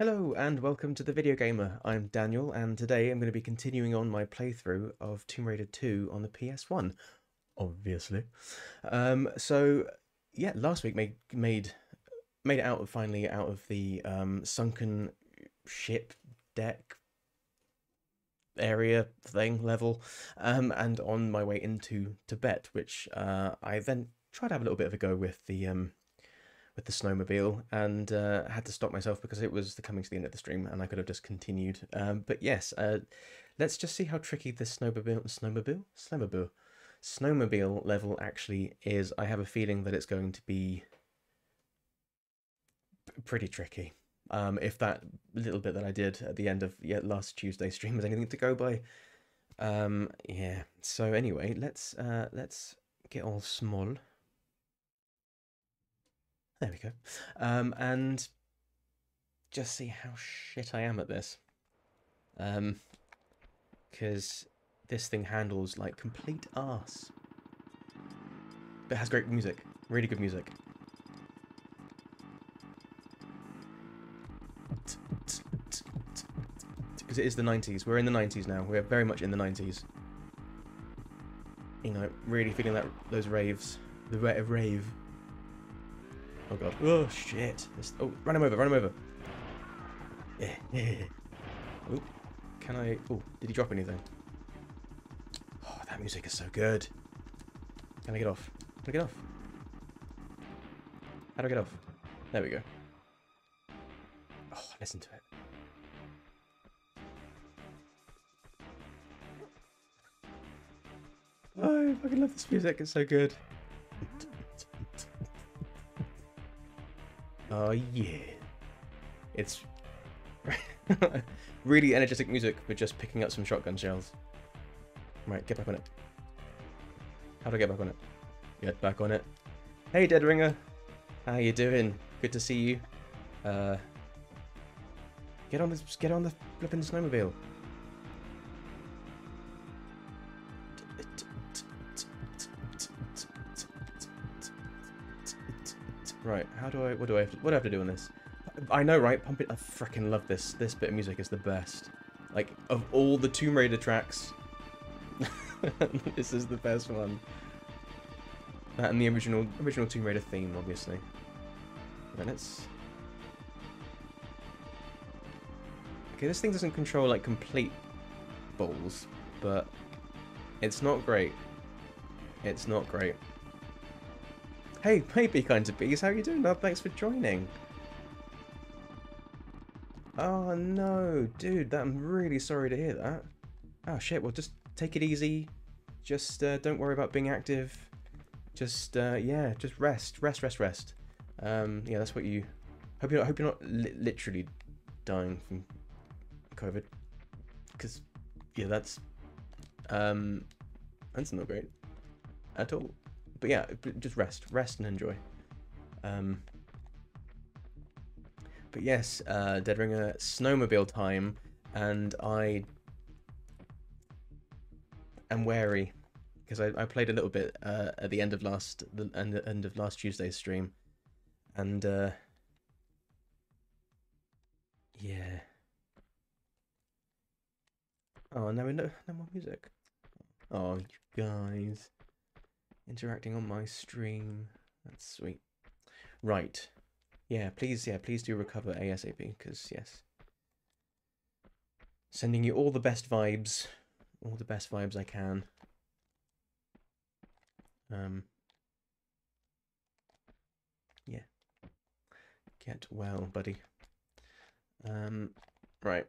Hello and welcome to the Video Gamer. I'm Daniel and today I'm going to be continuing on my playthrough of Tomb Raider 2 on the PS1, obviously. Um, so yeah, last week made made made it out of finally out of the um, sunken ship deck area thing level um, and on my way into Tibet, which uh, I then tried to have a little bit of a go with the um, with the snowmobile and uh, had to stop myself because it was coming to the end of the stream and I could have just continued. Um, but yes, uh, let's just see how tricky this snowmobile, snowmobile, snowmobile, snowmobile level actually is. I have a feeling that it's going to be pretty tricky. Um, if that little bit that I did at the end of yeah, last Tuesday stream was anything to go by. Um, yeah. So anyway, let's uh, let's get all small. There we go. Um, and just see how shit I am at this. Um, because this thing handles like complete ass. But has great music, really good music. Because it is the 90s. We're in the 90s now. We're very much in the 90s. You know, really feeling that those raves. The rave. Oh god. Oh shit. This, oh, run him over, run him over. Yeah, yeah. Oh, can I... Oh, did he drop anything? Oh, that music is so good. Can I get off? Can I get off? How do I get off? There we go. Oh, listen to it. Oh, I fucking love this music. It's so good. Oh yeah. It's really energetic music for just picking up some shotgun shells. Right, get back on it. How do I get back on it? Get back on it. Hey, Dead Ringer. How you doing? Good to see you. Uh, get on this. Get on the flipping snowmobile. How do I, what do I have to, what do I have to do on this? I know, right? Pump it, I freaking love this. This bit of music is the best. Like, of all the Tomb Raider tracks, this is the best one. That and the original, original Tomb Raider theme, obviously. Right, let's... Okay, this thing doesn't control, like, complete balls, but it's not great. It's not great. Hey, hey, Be Kind to Bees, how are you doing, love? Thanks for joining. Oh no, dude, that, I'm really sorry to hear that. Oh shit, well just take it easy. Just uh, don't worry about being active. Just, uh, yeah, just rest, rest, rest, rest. Um, yeah, that's what you... Hope you're, hope you're not li literally dying from COVID. Because, yeah, that's... Um, that's not great. At all but yeah, just rest, rest and enjoy. Um, but yes, uh, Dead Ringer snowmobile time, and I am wary because I, I played a little bit uh, at the end of last the end, end of last Tuesday's stream, and uh, yeah. Oh no, no, no more music. Oh, you guys interacting on my stream. That's sweet. Right. Yeah, please, yeah, please do recover ASAP, because, yes. Sending you all the best vibes. All the best vibes I can. Um. Yeah. Get well, buddy. Um, right.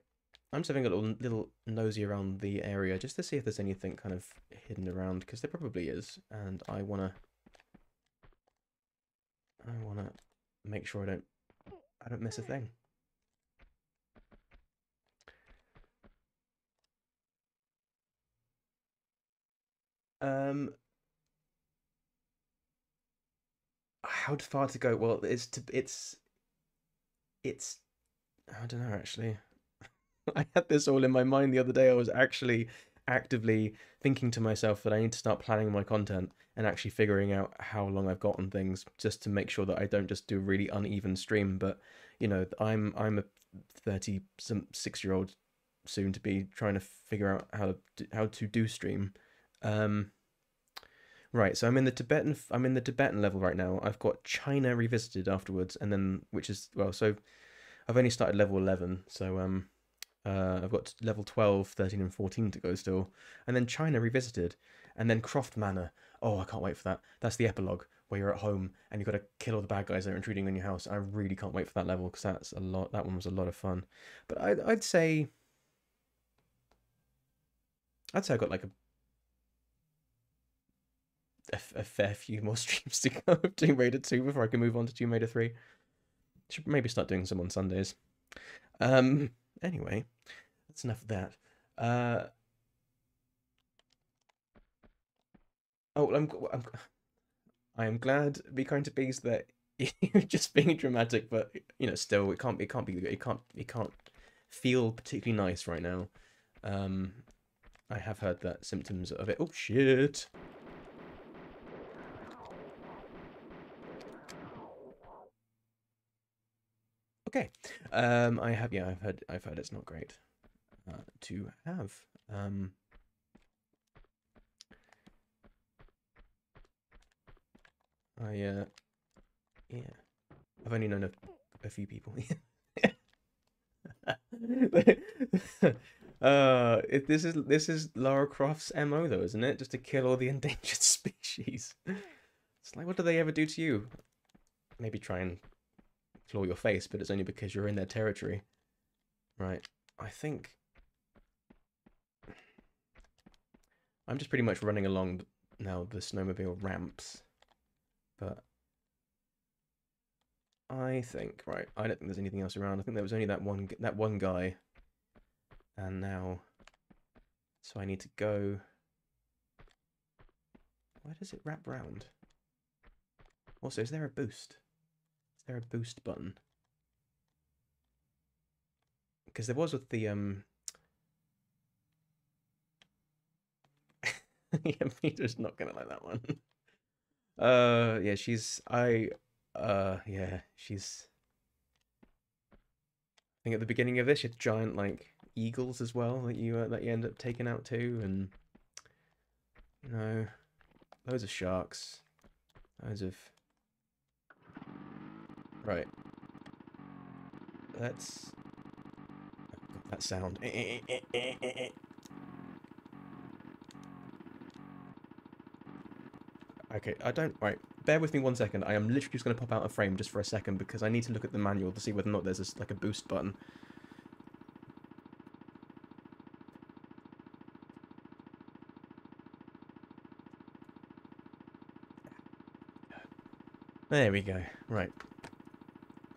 I'm just having a little, little nosy around the area just to see if there's anything kind of hidden around, because there probably is, and I want to... I want to make sure I don't, I don't miss a thing. Um, how far to go? Well, it's to, it's, it's, I don't know actually. I had this all in my mind the other day. I was actually actively thinking to myself that I need to start planning my content and actually figuring out how long I've got on things just to make sure that I don't just do a really uneven stream. But you know, I'm I'm a thirty some six year old soon to be trying to figure out how to how to do stream. Um, right, so I'm in the Tibetan I'm in the Tibetan level right now. I've got China revisited afterwards, and then which is well, so I've only started level eleven, so um, uh, I've got level 12, 13, and 14 to go still. And then China Revisited. And then Croft Manor. Oh, I can't wait for that. That's the epilogue where you're at home and you've got to kill all the bad guys that are intruding on your house. I really can't wait for that level because that's a lot. That one was a lot of fun. But I'd, I'd say. I'd say I got like a, a, a fair few more streams to go of Tomb Raider 2 before I can move on to Tomb Raider 3. Should maybe start doing some on Sundays. Um, anyway, that's enough of that. Uh, oh, I'm, I'm, I am glad, be kind to bees, that you're just being dramatic, but you know, still, it can't, it can't be, it can't, it can't feel particularly nice right now. Um, I have heard that symptoms of it. Oh shit! Okay. Um, I have yeah, I've heard I've heard it's not great uh, to have. Um, I uh, yeah, I've only known a, a few people. uh, it, this is this is Lara Croft's mo though, isn't it? Just to kill all the endangered species. It's like, what do they ever do to you? Maybe try and claw your face, but it's only because you're in their territory. Right. I think... I'm just pretty much running along now the snowmobile ramps. But... I think, right, I don't think there's anything else around. I think there was only that one that one guy. And now... So I need to go... Where does it wrap round? Also, is there a boost? Is there a boost button? Because there was with the um. yeah, Peter's not gonna like that one. Uh, yeah, she's I. Uh, yeah, she's. I think at the beginning of this, you had giant like eagles as well that you uh, that you end up taking out too, and you know, loads of sharks, loads of Right. That's... that sound. Okay, I don't... Right, bear with me one second. I am literally just going to pop out a frame just for a second because I need to look at the manual to see whether or not there's a, like a boost button. There we go. Right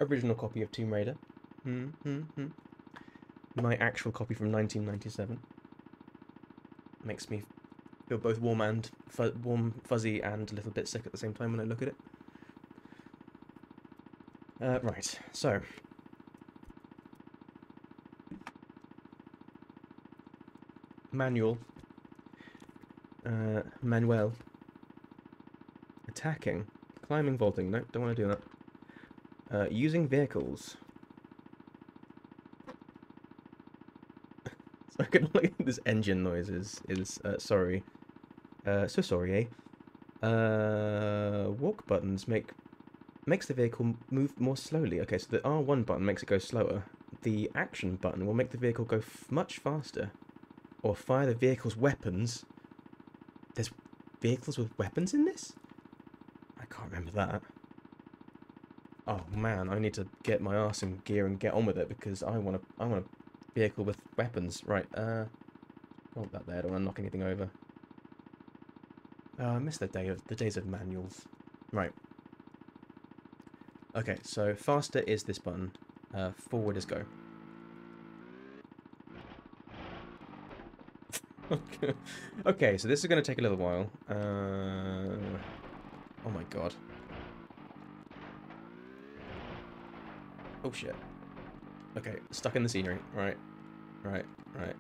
original copy of Tomb Raider. Hmm, hmm. My actual copy from 1997. Makes me feel both warm and fu warm, fuzzy, and a little bit sick at the same time when I look at it. Uh, right, so. Manual. Uh, Manuel. Attacking. Climbing, vaulting. No, don't want to do that. Uh, using vehicles. so I can at this engine noise is, is uh, sorry. Uh, so sorry, eh? Uh, walk buttons make makes the vehicle move more slowly. Okay, so the R1 button makes it go slower. The action button will make the vehicle go much faster. Or fire the vehicle's weapons. There's vehicles with weapons in this? I can't remember that. Oh man, I need to get my ass in gear and get on with it because I want to. I want a vehicle with weapons. Right. Uh, hold that there. I don't want to knock anything over. Uh, I miss the day of the days of manuals. Right. Okay, so faster is this button. Uh, forward is go. okay, so this is going to take a little while. Uh, oh my god. Oh shit. Okay, stuck in the scenery. Right. Right, right.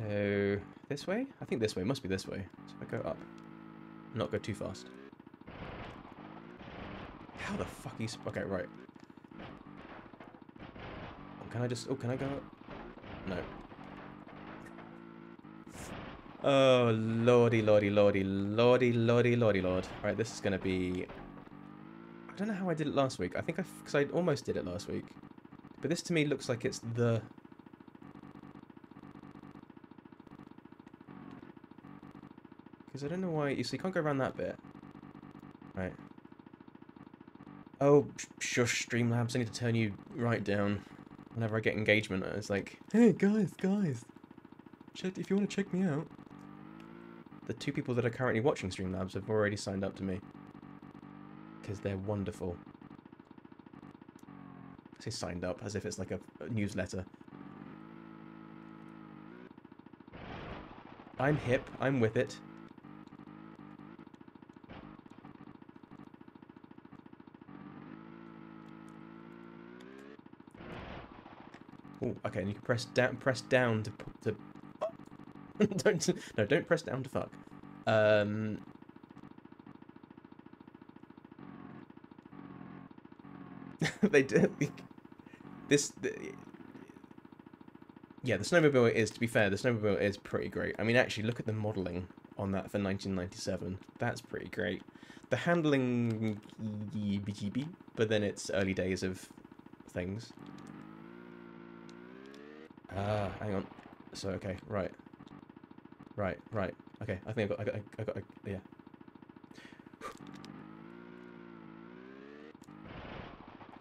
So, this way? I think this way. Must be this way. So I go up. Not go too fast. How the fuck you... Okay, right. Oh, can I just... Oh, can I go up? No. Oh, lordy, lordy, lordy, lordy, lordy, lordy, lord. Alright, this is going to be... I don't know how I did it last week. I think I... Because I almost did it last week. But this to me looks like it's the... Because I don't know why... You see, you can't go around that bit. Right. Oh, shush, Streamlabs. I need to turn you right down. Whenever I get engagement, it's like, hey, guys, guys. Check, if you want to check me out. The two people that are currently watching Streamlabs have already signed up to me. Because they're wonderful. I say signed up as if it's like a, a newsletter. I'm hip. I'm with it. Oh, okay, and you can press down, press down to to. don't no, don't press down to fuck. Um. they did This. The, yeah, the snowmobile is. To be fair, the snowmobile is pretty great. I mean, actually, look at the modelling on that for 1997. That's pretty great. The handling, but then it's early days of things. Ah, hang on. So okay, right, right, right. Okay, I think I got, I got, I got, I, yeah.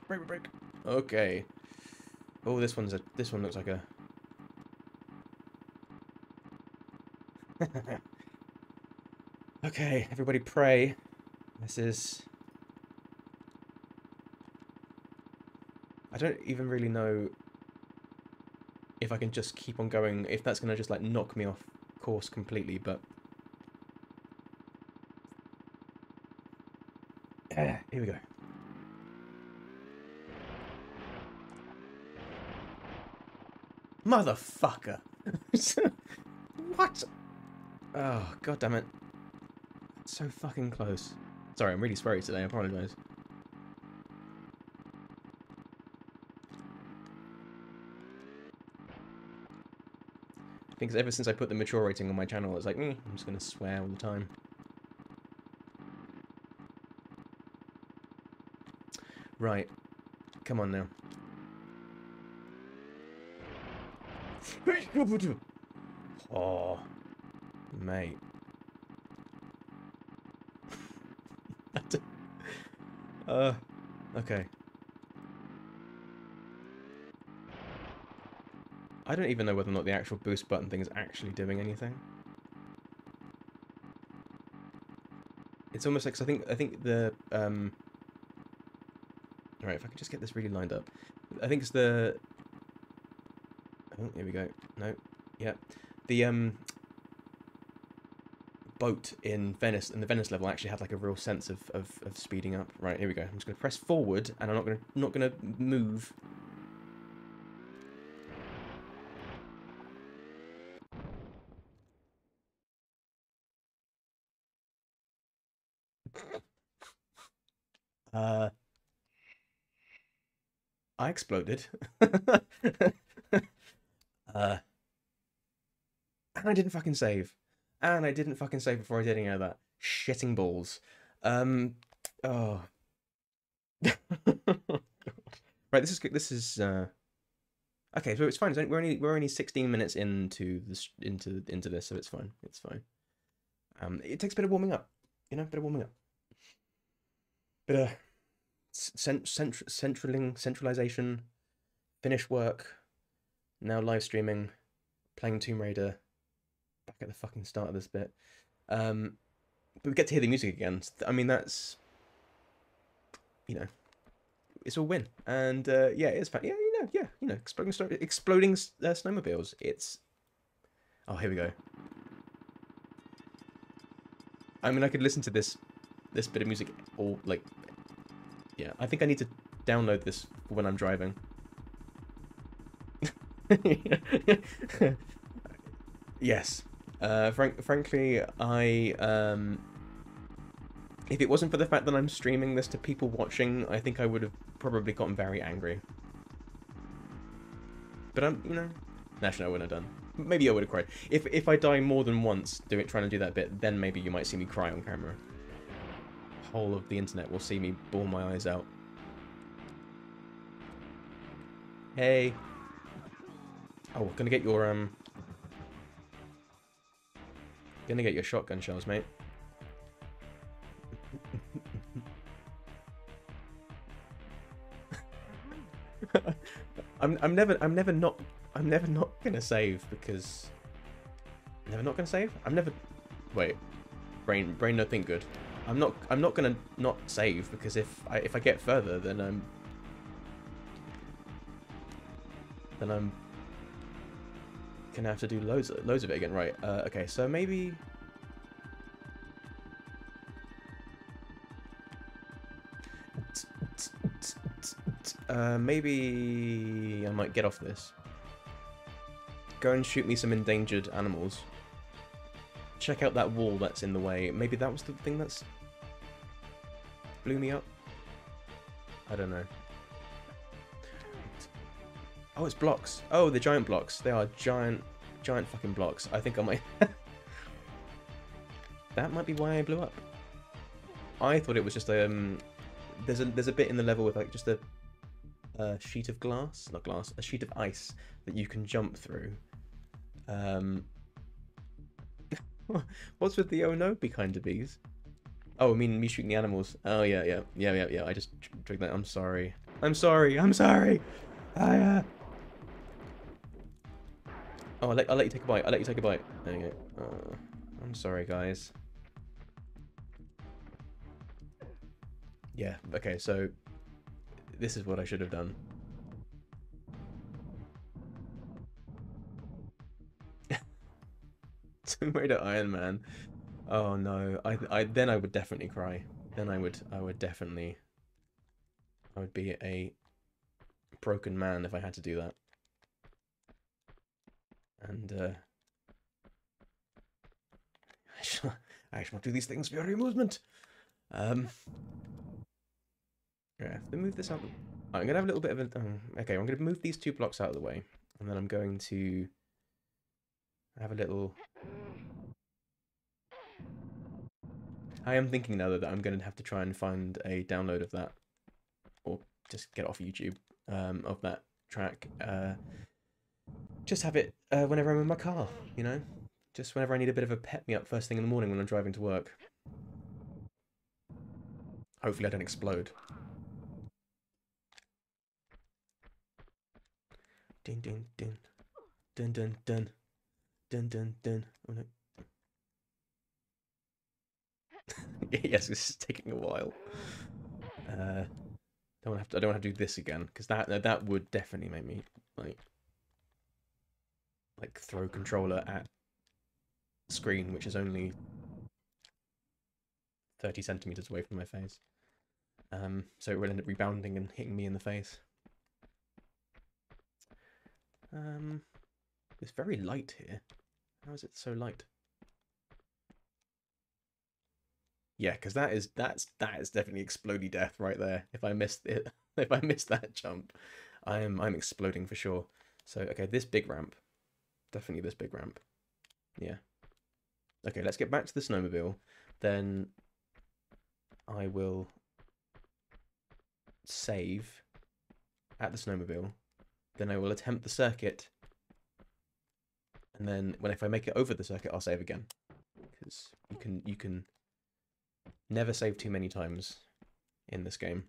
Break, break, break. Okay. Oh, this one's a. This one looks like a. okay, everybody pray. This is. I don't even really know if I can just keep on going, if that's going to just like knock me off course completely, but... Yeah, here we go. Motherfucker! what? Oh, god damn it. So fucking close. Sorry, I'm really sweary today, I apologise. Because ever since I put the mature rating on my channel, it's like, mm, I'm just going to swear all the time. Right. Come on now. Oh, mate. uh, okay. I don't even know whether or not the actual boost button thing is actually doing anything. It's almost like, I think, I think the, um... Alright, if I can just get this really lined up. I think it's the... Oh, here we go. No. Yeah. The, um... Boat in Venice, and the Venice level actually had like a real sense of, of, of speeding up. Right, here we go. I'm just going to press forward, and I'm not going to not going to move Uh, I exploded. uh, and I didn't fucking save. And I didn't fucking save before I did any of that. Shitting balls. Um, oh. right, this is this is uh Okay, so it's fine. We're only we're only 16 minutes into this into into this, so it's fine. It's fine. Um, it takes a bit of warming up, you know, a bit of warming up. Bit of cent, cent, centraling, centralization, finish work, now live streaming, playing Tomb Raider, back at the fucking start of this bit. Um, but we get to hear the music again. I mean, that's, you know, it's a win. And uh, yeah, it's fun. Yeah, you know, yeah, you know, exploding, exploding uh, snowmobiles. It's, oh, here we go. I mean, I could listen to this, this bit of music all like yeah, I think I need to download this when I'm driving. Yes. Uh, frank, frankly, I um, if it wasn't for the fact that I'm streaming this to people watching, I think I would have probably gotten very angry. But I'm, you know, actually, I wouldn't have done. Maybe I would have cried. If if I die more than once doing trying to do that bit, then maybe you might see me cry on camera. Whole of the internet will see me bore my eyes out. Hey. Oh, gonna get your um. Gonna get your shotgun shells, mate. I'm I'm never I'm never not I'm never not gonna save because never not gonna save. I'm never wait brain brain nothing good. I'm not I'm not gonna not save because if I if I get further then I'm then I'm gonna have to do loads loads of it again. Right. Uh, okay. So maybe Uh, maybe I might get off this. Go and shoot me some endangered animals. Check out that wall that's in the way. Maybe that was the thing that's blew me up. I don't know. Oh, it's blocks. Oh, the giant blocks. They are giant, giant fucking blocks. I think I might... that might be why I blew up. I thought it was just um, there's a there's a bit in the level with like just a a sheet of glass, not glass, a sheet of ice that you can jump through. Um, what's with the oh no behind the bees? Oh, I mean me shooting the animals. Oh yeah, yeah, yeah, yeah, yeah. I just trigged that. I'm sorry. I'm sorry. I'm sorry. I. Uh... Oh, I'll let, I'll let you take a bite. I'll let you take a bite. There you go. Uh, I'm sorry, guys. Yeah. Okay. So this is what I should have done. Tomb Raider Iron Man. Oh no. I I then I would definitely cry. Then I would I would definitely I would be a broken man if I had to do that. And uh I shall I shall do these things for your amusement. Um yeah, if move this out. I'm gonna have a little bit of a. Um, okay, I'm gonna move these two blocks out of the way, and then I'm going to have a little. I am thinking now that I'm going to have to try and find a download of that, or just get off YouTube um, of that track. Uh, just have it uh, whenever I'm in my car, you know, just whenever I need a bit of a pep me up first thing in the morning when I'm driving to work. Hopefully, I don't explode. Dun dun dun. Dun dun dun. Dun dun dun. Oh no. yes, this is taking a while. Uh, don't have to. I don't have to do this again because that that would definitely make me like like throw controller at screen, which is only thirty centimeters away from my face. Um, so it will end up rebounding and hitting me in the face. Um, it's very light here. How is it so light? Yeah, because that is that's that is definitely explodey death right there. If I missed it, if I missed that jump, I am I'm exploding for sure. So okay, this big ramp, definitely this big ramp. Yeah. Okay, let's get back to the snowmobile. Then I will save at the snowmobile then I will attempt the circuit. And then when if I make it over the circuit, I'll save again. Because you can you can never save too many times in this game.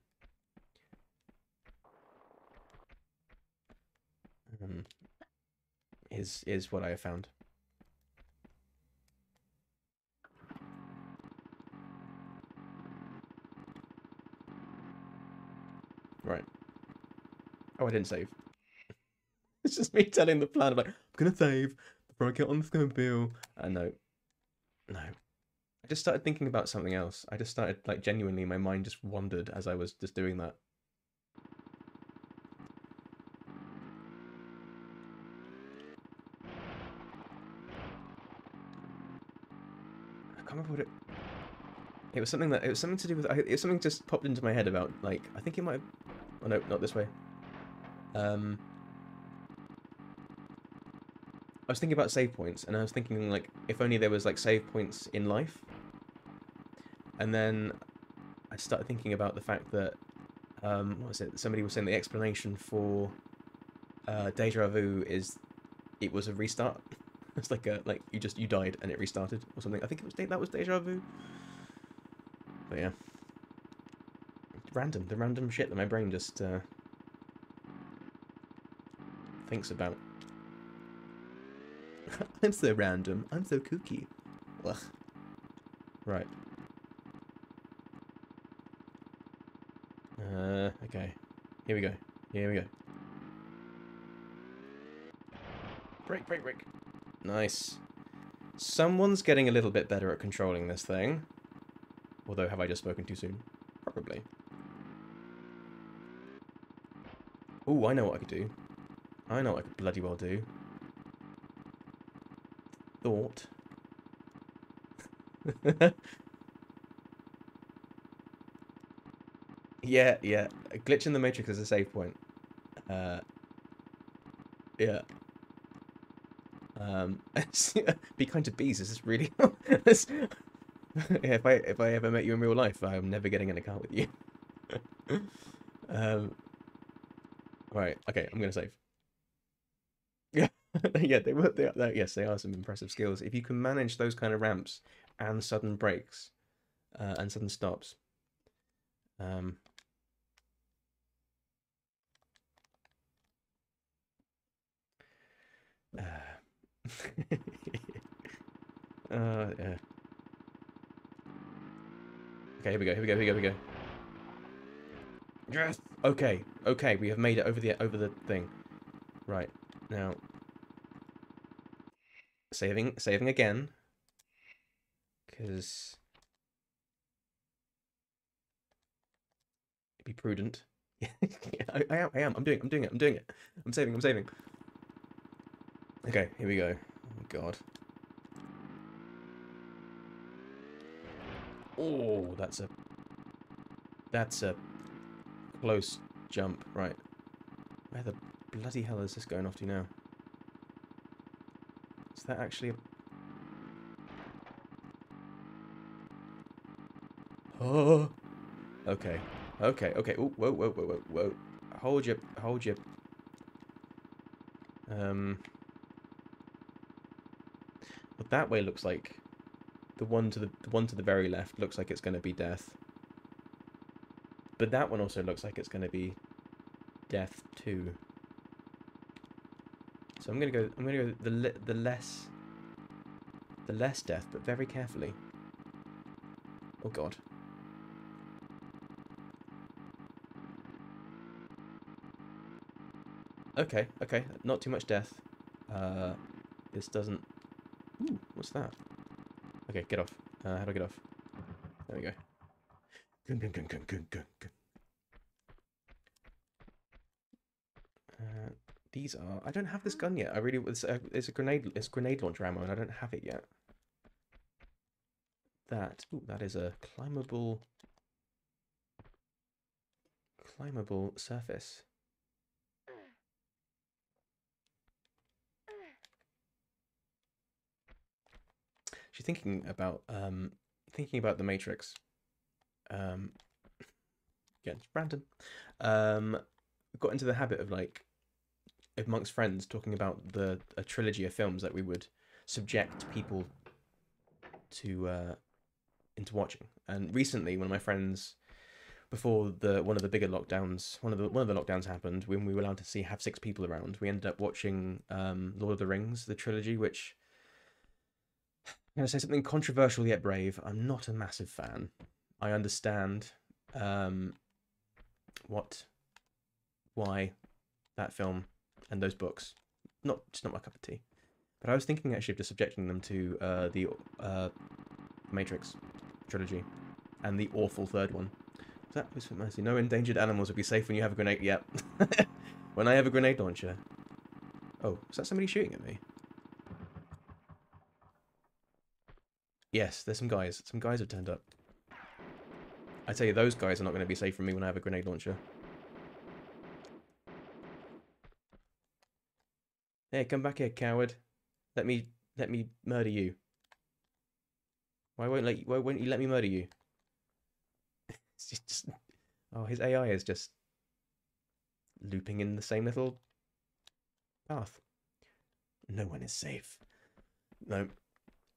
Um, is is what I have found. Right. Oh, I didn't save. it's just me telling the plan. I'm like, I'm gonna save before I get on the snowmobile. And no, no. I just started thinking about something else. I just started like genuinely, my mind just wandered as I was just doing that. can't remember what it. It was something that it was something to do with. It was something just popped into my head about like I think it might. Have, oh no, not this way. Um. I was thinking about save points, and I was thinking like if only there was like save points in life. And then I started thinking about the fact that um, what was it? Somebody was saying the explanation for uh, deja vu is it was a restart. It's like a like you just you died and it restarted or something. I think it was that was deja vu. But yeah, random the random shit that my brain just uh, thinks about. I'm so random. I'm so kooky. Ugh. Right. Okay. Here we go. Here we go. Break, break, break. Nice. Someone's getting a little bit better at controlling this thing. Although, have I just spoken too soon? Probably. Oh, I know what I could do. I know what I could bloody well do. Thought. yeah, yeah. A glitch in the matrix is a save point. Uh, yeah. Um, be kind to bees. This is really. this, if I if I ever met you in real life, I'm never getting in a car with you. um. Right. Okay. I'm gonna save. Yeah. yeah. They were. They are, yes, they are some impressive skills. If you can manage those kind of ramps and sudden breaks, uh, and sudden stops. Um. uh, yeah. Okay, here we go, here we go, here we go, here we go. Yes! Okay, okay, we have made it over the over the thing. Right, now... Saving, saving again. Because... Be prudent. yeah, I, I am, I am, I'm doing it, I'm doing it, I'm doing it. I'm saving, I'm saving. Okay, here we go. Oh, God. Oh, that's a... That's a close jump. Right. Where the bloody hell is this going off to now? Is that actually a... Oh! Okay. Okay, okay. Ooh, whoa, whoa, whoa, whoa, whoa. Hold your... Hold your... Um... That way looks like the one to the, the one to the very left looks like it's going to be death. But that one also looks like it's going to be death too. So I'm going to go I'm going to go the the less the less death, but very carefully. Oh god. Okay, okay, not too much death. Uh, this doesn't what's that? Okay, get off. Uh, how do I get off? There we go. Gun, gun, gun, gun, gun, gun, gun. Uh, these are. I don't have this gun yet. I really. It's a, it's a grenade. It's grenade launcher ammo, and I don't have it yet. That. Ooh, that is a climbable. Climbable surface. She's thinking about um, thinking about the Matrix. Um, again, it's random. Um, got into the habit of like amongst friends talking about the a trilogy of films that we would subject people to uh, into watching. And recently, one of my friends, before the one of the bigger lockdowns, one of the one of the lockdowns happened when we were allowed to see have six people around. We ended up watching um, Lord of the Rings, the trilogy, which going to say something controversial yet brave. I'm not a massive fan. I understand um, what, why that film and those books, not just not my cup of tea. But I was thinking actually of just subjecting them to uh, the uh, Matrix trilogy and the awful third one. Is that was mercy. No endangered animals would be safe when you have a grenade. Yep. when I have a grenade launcher. Oh, is that somebody shooting at me? Yes, there's some guys. Some guys have turned up. I tell you, those guys are not going to be safe from me when I have a grenade launcher. Hey, come back here, coward. Let me let me murder you. Why won't let you, why won't you let me murder you? just oh, his AI is just looping in the same little path. No one is safe. No,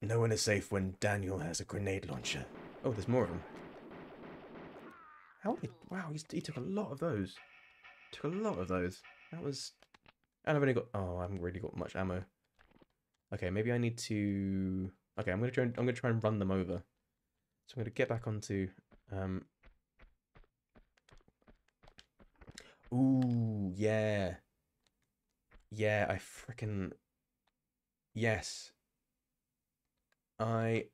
no one is safe when Daniel has a grenade launcher. Oh, there's more of them. How did, wow, he took a lot of those. Took a lot of those. That was, and I've only got, oh, I haven't really got much ammo. Okay, maybe I need to, okay, I'm gonna try, and, I'm gonna try and run them over. So I'm gonna get back onto, um, ooh, yeah. Yeah, I freaking, yes. I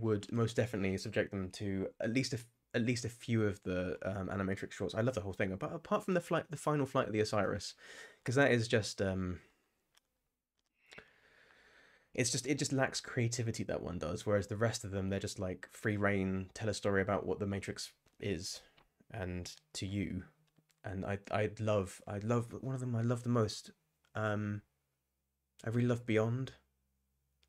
would most definitely subject them to at least a at least a few of the um, animatrix shorts. I love the whole thing, but apart from the flight, the final flight of the Osiris, because that is just um, it's just it just lacks creativity that one does. Whereas the rest of them, they're just like free reign, tell a story about what the Matrix is, and to you, and I I love I love one of them I love the most. Um, I really love Beyond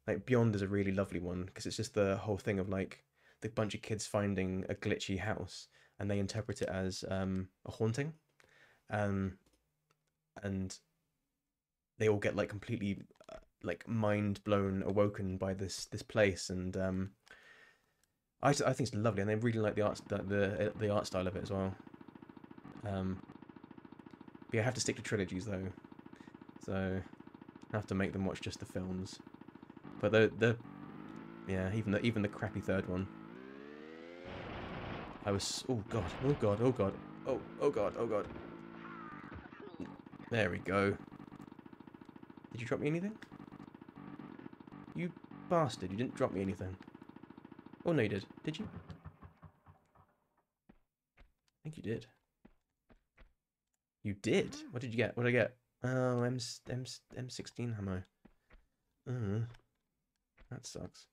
like Beyond is a really lovely one because it's just the whole thing of like the bunch of kids finding a glitchy house and they interpret it as um, a haunting, um, and they all get like completely uh, like mind blown, awoken by this this place, and um, I I think it's lovely, and they really like the art the the, the art style of it as well. Um, but I have to stick to trilogies though, so I have to make them watch just the films. But the the yeah, even the even the crappy third one. I was oh god, oh god, oh god, oh oh god, oh god. There we go. Did you drop me anything? You bastard, you didn't drop me anything. Oh no you did. Did you? I think you did. You did? What did you get? What did I get? Oh, M M M16 ammo. Uh. That sucks.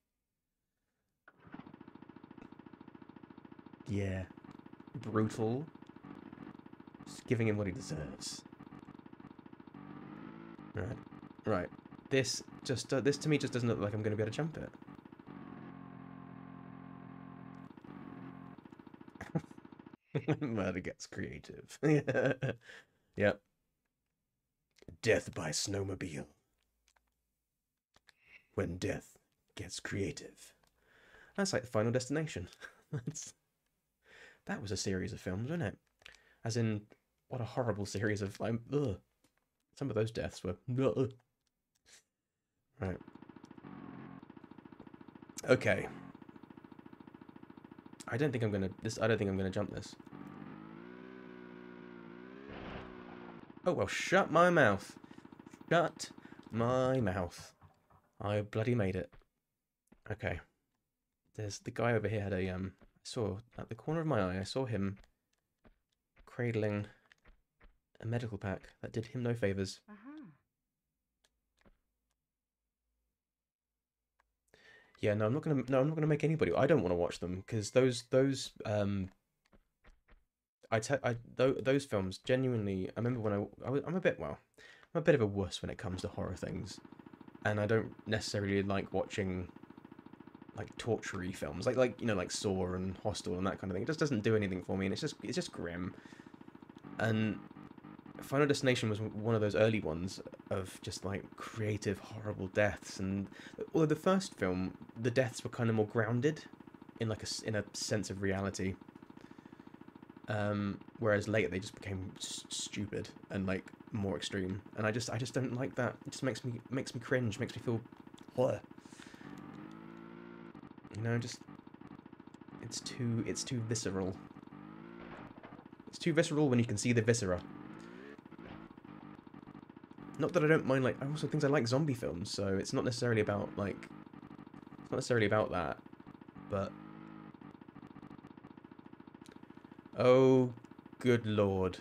Yeah. Brutal. Just giving him what he deserves. Right. Right. This just uh, this to me just doesn't look like I'm going to be able to jump it. Murder gets creative. yep. Death by snowmobile. When death gets creative. That's like the Final Destination. That was a series of films, wasn't it? As in, what a horrible series of like, ugh. Some of those deaths were. Ugh. Right. Okay. I don't think I'm gonna this. I don't think I'm gonna jump this. Oh well, shut my mouth. Shut my mouth. I bloody made it. Okay. There's the guy over here had a um I saw at the corner of my eye I saw him cradling a medical pack that did him no favors. Uh-huh. Yeah, no, I'm not gonna. No, I'm not gonna make anybody. I don't want to watch them because those those um. I tell I th- those films genuinely. I remember when I, I was, I'm a bit well, I'm a bit of a wuss when it comes to horror things, and I don't necessarily like watching like tortury films, like like you know like Saw and Hostel and that kind of thing. It just doesn't do anything for me, and it's just it's just grim. And Final Destination was one of those early ones of just like creative, horrible deaths. And although the first film, the deaths were kind of more grounded in like a in a sense of reality. Um, whereas later they just became stupid and like more extreme, and I just I just don't like that. It just makes me makes me cringe, makes me feel horror. You know, just it's too it's too visceral. It's too visceral when you can see the viscera. Not that I don't mind like I also things I like zombie films, so it's not necessarily about like it's not necessarily about that, but Oh good lord.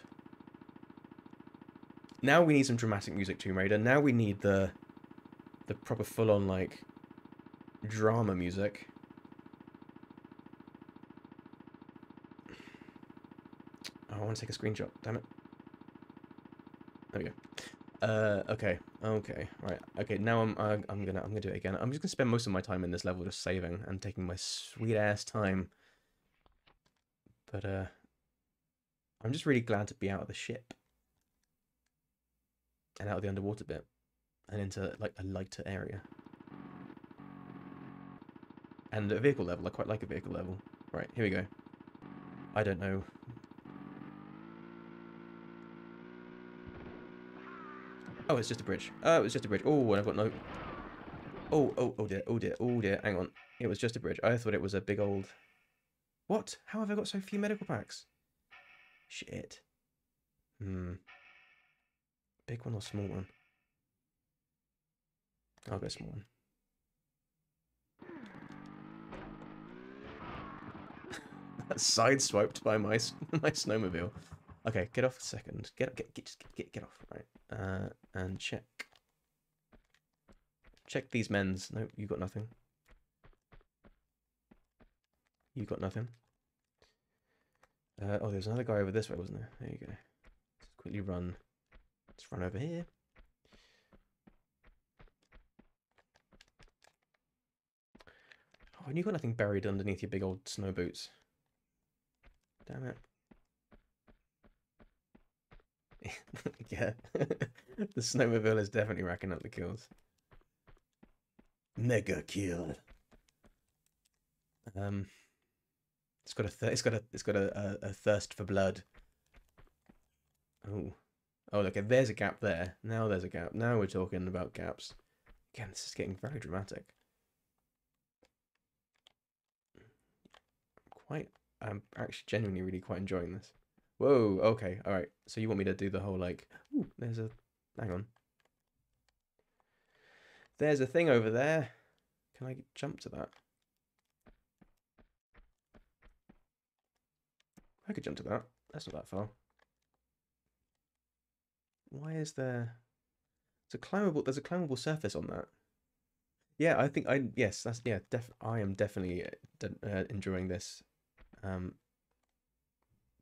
Now we need some dramatic music, Tomb Raider. Now we need the the proper full on like drama music. Oh, I want to take a screenshot. Damn it. There we go. Uh, okay, okay, right, okay. Now I'm, uh, I'm gonna, I'm gonna do it again. I'm just gonna spend most of my time in this level just saving and taking my sweet ass time. But uh, I'm just really glad to be out of the ship and out of the underwater bit and into like a lighter area. And a vehicle level. I quite like a vehicle level. Right, here we go. I don't know Oh, it's just a bridge. Oh, it was just a bridge. Oh, and I've got no... Oh, oh, oh dear, oh dear, oh dear. Hang on. It was just a bridge. I thought it was a big old... What? How have I got so few medical packs? Shit. Hmm. Big one or small one? I'll go small one. Sideswiped by my my snowmobile. Okay, get off a second. Get get get just get get off. Right. Uh, and check. Check these men's. No, you got nothing. You got nothing. Uh, oh, there's another guy over this way, wasn't there? There you go. Let's quickly run. Let's run over here. Oh, and you got nothing buried underneath your big old snow boots. Damn it. yeah. the snowmobile is definitely racking up the kills. Mega kill. Um, it's got a it's got a it's got a, a, a thirst for blood. Oh, oh, look, there's a gap there. Now there's a gap. Now we're talking about gaps. Again, this is getting very dramatic. Quite, I'm actually genuinely really quite enjoying this. Whoa, okay, alright. So you want me to do the whole like, ooh, there's a, hang on. There's a thing over there. Can I jump to that? I could jump to that. That's not that far. Why is there... There's a climbable, there's a climbable surface on that. Yeah, I think I, yes, that's, yeah, def, I am definitely uh, uh enjoying this. Um,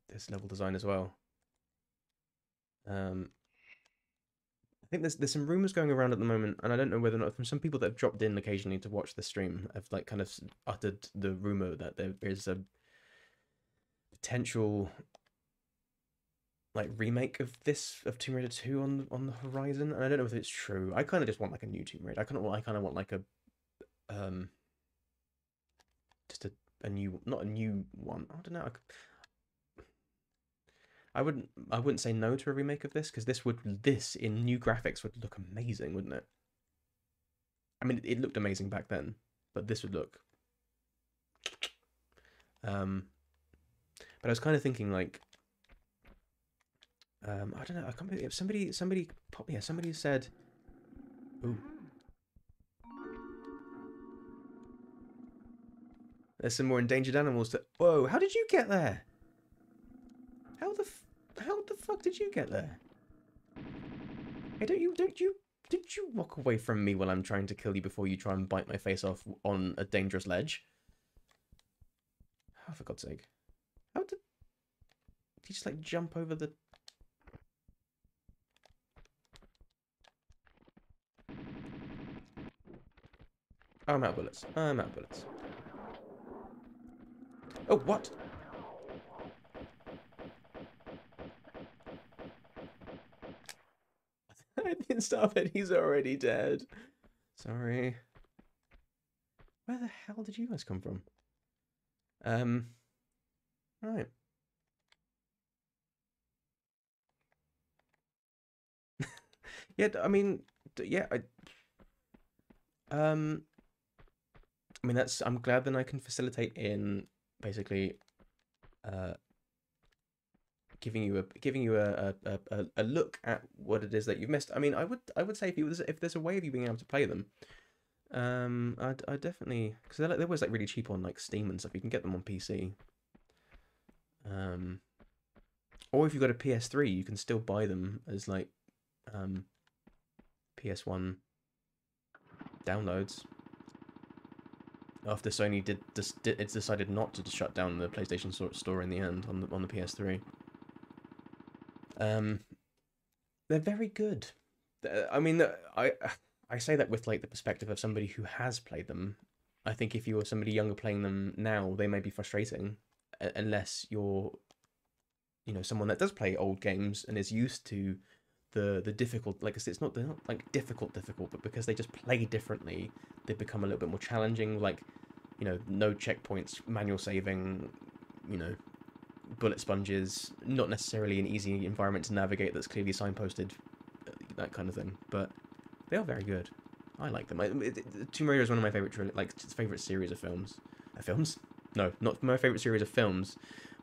this level design as well. Um, I think there's there's some rumors going around at the moment, and I don't know whether or not from some people that have dropped in occasionally to watch the stream have like kind of uttered the rumor that there is a potential like remake of this of Tomb Raider two on on the horizon, and I don't know if it's true. I kind of just want like a new Tomb Raider. I kind of I kind of want like a um just a a new not a new one. I don't know. I wouldn't I wouldn't say no to a remake of this because this would this in new graphics would look amazing, wouldn't it? I mean, it looked amazing back then, but this would look. Um, but I was kind of thinking like, um, I don't know. I can't believe somebody somebody yeah somebody said, ooh. There's some more endangered animals. Whoa! How did you get there? How the how the fuck did you get there? Hey, don't you, don't you, did you walk away from me while I'm trying to kill you before you try and bite my face off on a dangerous ledge? Oh, for God's sake. How did, did you just like jump over the... I'm out of bullets. I'm out of bullets. Oh, what? I didn't stop it. He's already dead. Sorry. Where the hell did you guys come from? Um. Right. yeah, I mean, yeah, I. Um. I mean, that's. I'm glad that I can facilitate in basically, uh, giving you a giving you a, a, a, a look at what it is that you've missed. I mean, I would I would say if you if there's a way of you being able to play them, um, I I definitely because they're, they're always like really cheap on like Steam and stuff. You can get them on PC. Um, or if you've got a PS3, you can still buy them as like um, PS1 downloads. after Sony did, just did it decided not to shut down the PlayStation store in the end on the on the PS3. Um, they're very good. I mean, I I say that with like the perspective of somebody who has played them. I think if you were somebody younger playing them now, they may be frustrating, unless you're, you know, someone that does play old games and is used to the the difficult. Like I said, it's not they're not like difficult difficult, but because they just play differently, they become a little bit more challenging. Like, you know, no checkpoints, manual saving, you know, bullet sponges, not necessarily an easy environment to navigate that's clearly signposted, uh, that kind of thing. But they are very good. I like them. I, it, it, Tomb Raider is one of my favorite like favorite series of films. Uh, films? No, not my favorite series of films.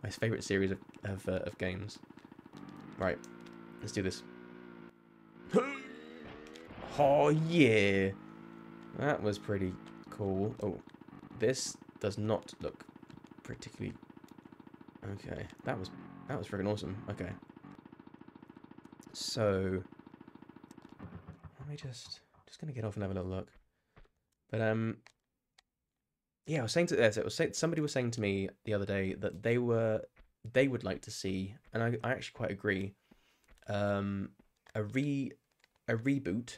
My favorite series of of, uh, of games. Right, let's do this. oh yeah, that was pretty cool. Oh, this does not look particularly Okay, that was that was freaking awesome. Okay. So let me just just gonna get off and have a little look. But um yeah, I was saying to this, it was somebody was saying to me the other day that they were they would like to see, and I, I actually quite agree, um, a re a reboot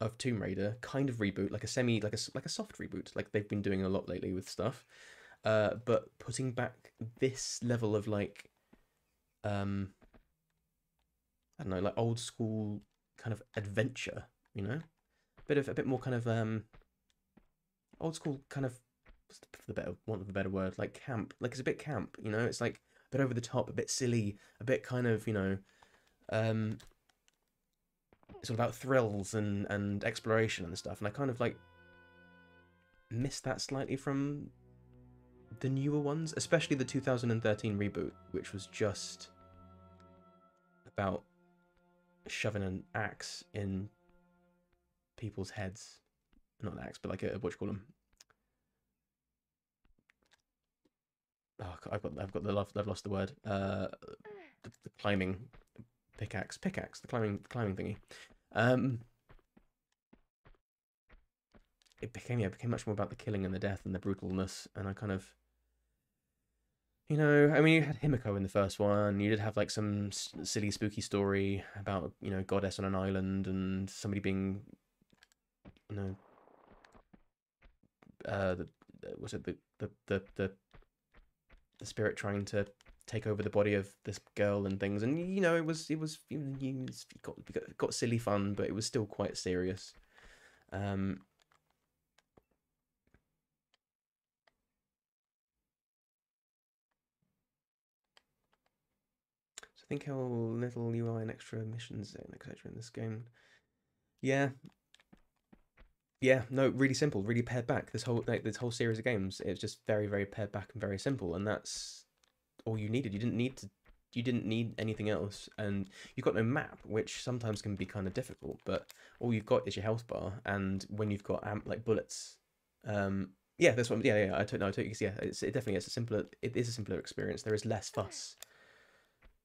of Tomb Raider, kind of reboot, like a semi, like a like a soft reboot, like they've been doing a lot lately with stuff uh, but putting back this level of like, um, I don't know, like old school kind of adventure, you know, a bit of a bit more kind of um, old school kind of, for the better want of a better word, like camp. Like it's a bit camp, you know. It's like a bit over the top, a bit silly, a bit kind of you know, um, it's all about thrills and and exploration and stuff. And I kind of like missed that slightly from the newer ones, especially the 2013 reboot, which was just about shoving an axe in people's heads. Not an axe, but like a, what you call them? Oh, I've got, I've got the, I've lost the word. Uh, the, the climbing pickaxe, pickaxe, the climbing, climbing thingy. Um, it became, yeah, it became much more about the killing and the death and the brutalness, and I kind of you know, I mean, you had Himiko in the first one. You did have like some silly, spooky story about you know goddess on an island and somebody being, you know, uh, the, was it the the the the, the spirit trying to take over the body of this girl and things, and you know, it was it was you, you got got silly fun, but it was still quite serious. Um, think how little UI and extra missions and etc. in this game. Yeah. Yeah, no, really simple, really pared back. This whole like this whole series of games, it's just very, very pared back and very simple, and that's all you needed. You didn't need to you didn't need anything else and you've got no map which sometimes can be kind of difficult but all you've got is your health bar and when you've got amp like bullets um yeah that's what yeah yeah i don't know i totally yeah it's, it definitely is a simpler it is a simpler experience there is less fuss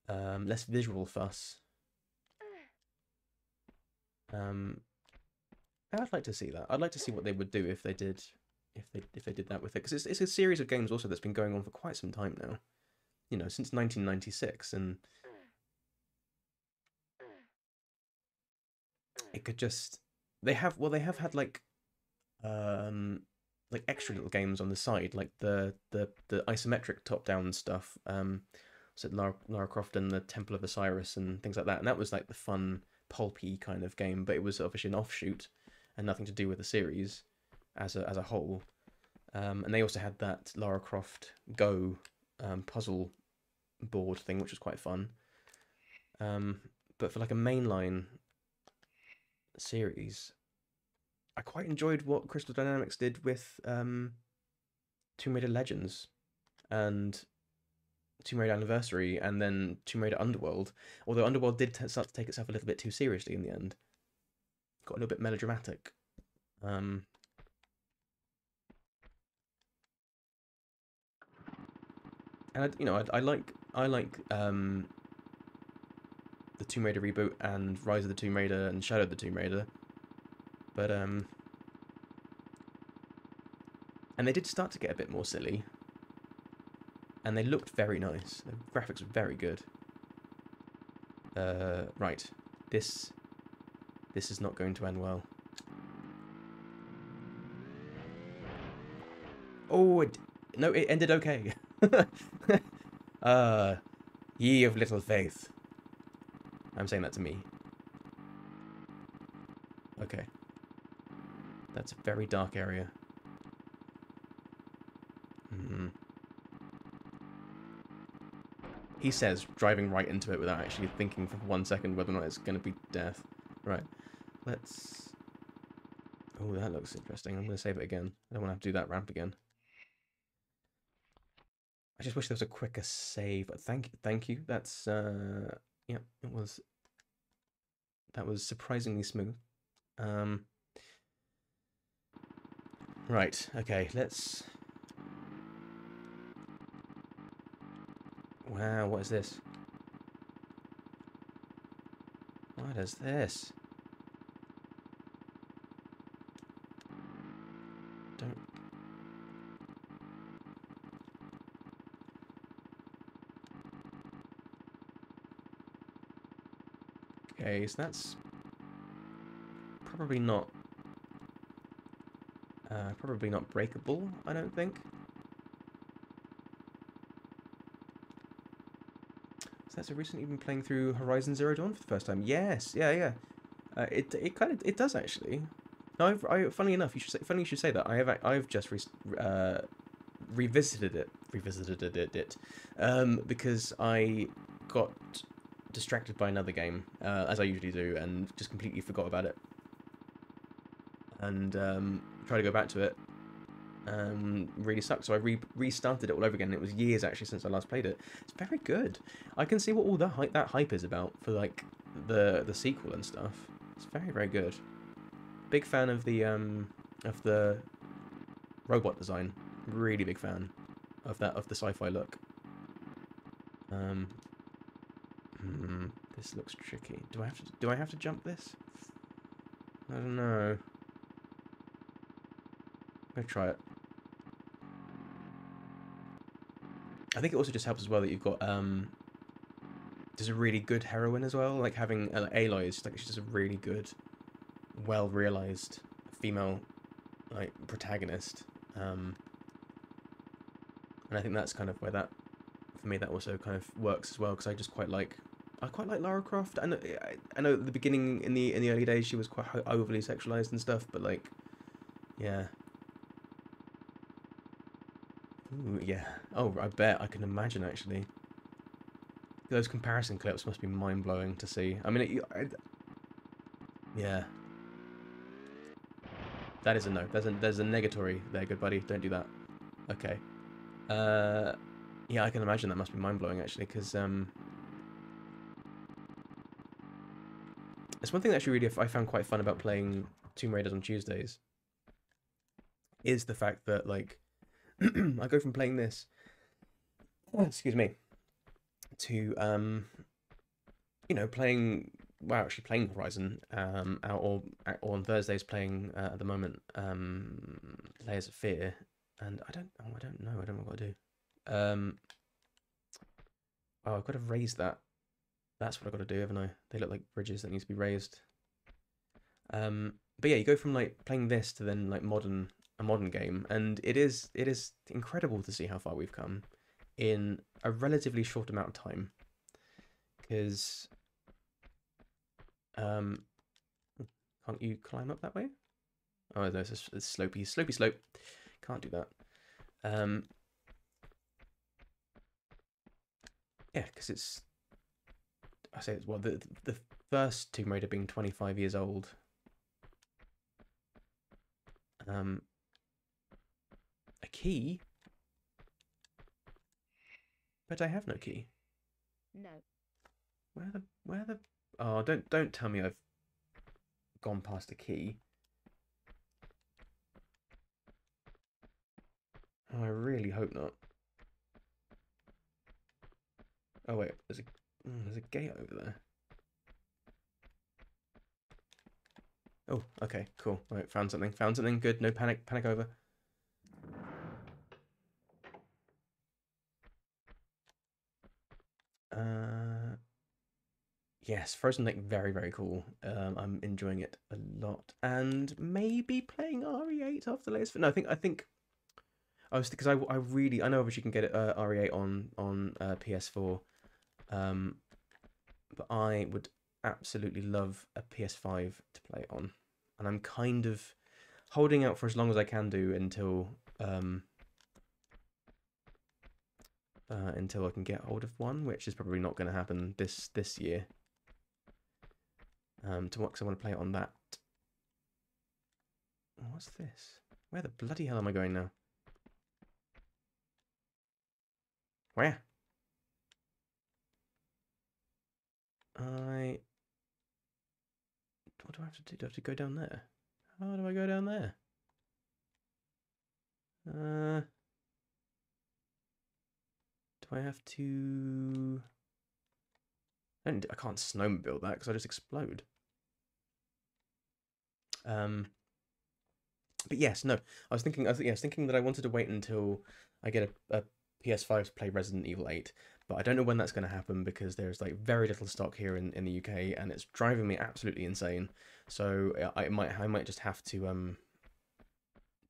um, less visual fuss. Um, I'd like to see that. I'd like to see what they would do if they did, if they if they did that with it, because it's it's a series of games also that's been going on for quite some time now. You know, since 1996, and it could just they have well they have had like um like extra little games on the side like the the the isometric top down stuff um it Lara, Lara Croft and the Temple of Osiris and things like that. And that was like the fun, pulpy kind of game, but it was obviously an offshoot and nothing to do with the series as a as a whole. Um, and they also had that Lara Croft Go um, puzzle board thing, which was quite fun. Um, but for like a mainline series, I quite enjoyed what Crystal Dynamics did with um, Tomb Raider Legends and Tomb Raider Anniversary and then Tomb Raider Underworld. Although Underworld did t- start to take itself a little bit too seriously in the end, got a little bit melodramatic. Um, and I, you know, I, I like I like um, the Tomb Raider reboot and Rise of the Tomb Raider and Shadow of the Tomb Raider, but um, And they did start to get a bit more silly. And they looked very nice. The graphics were very good. Uh, right. This... This is not going to end well. Oh, it, no, it ended okay. uh, ye of little faith. I'm saying that to me. Okay. That's a very dark area. He says, driving right into it without actually thinking for one second whether or not it's going to be death. Right. Let's... Oh, that looks interesting. I'm going to save it again. I don't want to have to do that ramp again. I just wish there was a quicker save. Thank, thank you. That's, uh, yeah, it was, that was surprisingly smooth. Um, right, okay, let's... Wow, what is this? What is this? Don't... Okay, so that's probably not uh, probably not breakable, I don't think. That's recently been playing through Horizon Zero Dawn for the first time. Yes, yeah, yeah. Uh, it it kind of it does actually. No, I've, I funny enough, you should say funny you should say that. I have I've just re uh, revisited it, revisited it, it um, because I got distracted by another game, uh, as I usually do, and just completely forgot about it and um, try to go back to it um, really sucked. So I re restarted it all over again. It was years actually since I last played it. It's very good. I can see what all the hype, that hype is about for like the the sequel and stuff. It's very very good. Big fan of the um of the robot design. Really big fan of that of the sci-fi look. Um. Hmm, this looks tricky. Do I have to do I have to jump this? I don't know. Go try it. I think it also just helps as well that you've got um there's a really good heroine as well. Like having uh, Aloy is like she's just a really good, well realized female like protagonist. Um and I think that's kind of where that for me that also kind of works as well because I just quite like I quite like Lara Croft. I I know at the beginning in the in the early days she was quite overly sexualized and stuff, but like yeah, Ooh, yeah. Oh, I bet. I can imagine, actually. Those comparison clips must be mind-blowing to see. I mean, it, I, yeah. That is a no. There's a, there's a negatory there, good buddy. Don't do that. Okay. Uh, yeah, I can imagine that must be mind-blowing, actually, because... Um, it's one thing that actually really I found quite fun about playing Tomb Raiders on Tuesdays is the fact that, like, I go from playing this, excuse me, to um, you know, playing. Well, actually playing Horizon um, or, or on Thursdays playing uh, at the moment um, Layers of Fear, and I don't. Oh, I don't know. I don't know what to do. Um, oh, I've got to raise that. That's what I've got to do, haven't I? They look like bridges that need to be raised. Um, but yeah, you go from like playing this to then like modern a modern game, and it is it is incredible to see how far we've come in a relatively short amount of time. Because, um, can't you climb up that way? Oh, there's a, a slopey, slopey slope. Can't do that. Um, yeah, because it's I say it's well the the first Tomb Raider being 25 years old. Um, key? But I have no key. No. Where the where the Oh, don't don't tell me I've gone past a key. Oh, I really hope not. Oh wait, there's a mm, there's a gate over there. Oh, okay, cool. Right, found something. Found something. Good. No panic. Panic over. Yes, Frozen Lake, very, very cool. Um, I'm enjoying it a lot. And maybe playing RE8 after the latest. No, I think, I think, I was, because I, I really, I know obviously you can get uh, RE8 on, on uh, PS4. Um, but I would absolutely love a PS5 to play it on. And I'm kind of holding out for as long as I can do until um, uh, until I can get hold of one, which is probably not going to happen this this year. Um, to what? Because I want to play it on that. What's this? Where the bloody hell am I going now? Where? I. What do I have to do? Do I have to go down there? How do I go down there? Uh. Do I have to... I, I can't snowmobile that because I just explode. Um, but yes, no. I was thinking. I was, yeah, I was thinking that I wanted to wait until I get a, a PS5 to play Resident Evil 8, but I don't know when that's going to happen because there's like very little stock here in, in the UK, and it's driving me absolutely insane. So I might I might just have to um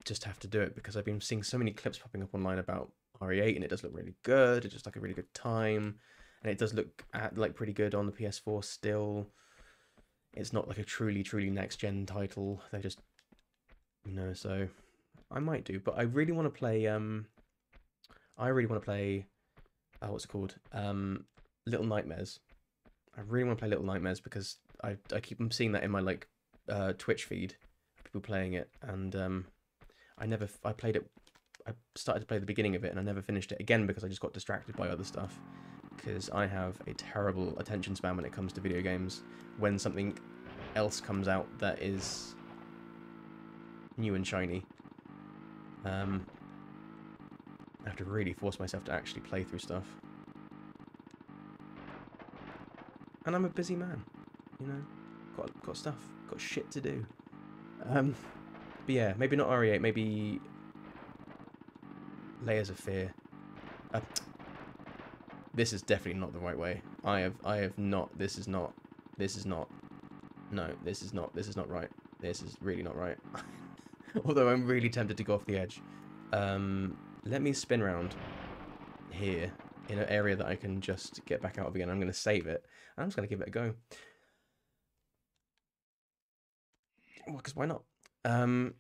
just have to do it because I've been seeing so many clips popping up online about RE8 and it does look really good. It's just like a really good time, and it does look at, like pretty good on the PS4 still. It's not like a truly truly next gen title. They just you know so I might do, but I really want to play um I really want to play uh, what's it called um Little Nightmares. I really want to play Little Nightmares because I I keep seeing that in my like uh, Twitch feed, people playing it, and um, I never I played it. I started to play the beginning of it, and I never finished it again because I just got distracted by other stuff. Because I have a terrible attention span when it comes to video games. When something else comes out that is new and shiny, um, I have to really force myself to actually play through stuff. And I'm a busy man, you know got got stuff, got shit to do. Um, but yeah, maybe not RE8, maybe Layers of Fear. Uh, this is definitely not the right way. I have I have not. This is not. This is not. No, this is not. This is not right. This is really not right. Although I'm really tempted to go off the edge. Um, let me spin around here in an area that I can just get back out of again. I'm going to save it. I'm just going to give it a go. Well, because why not? Um,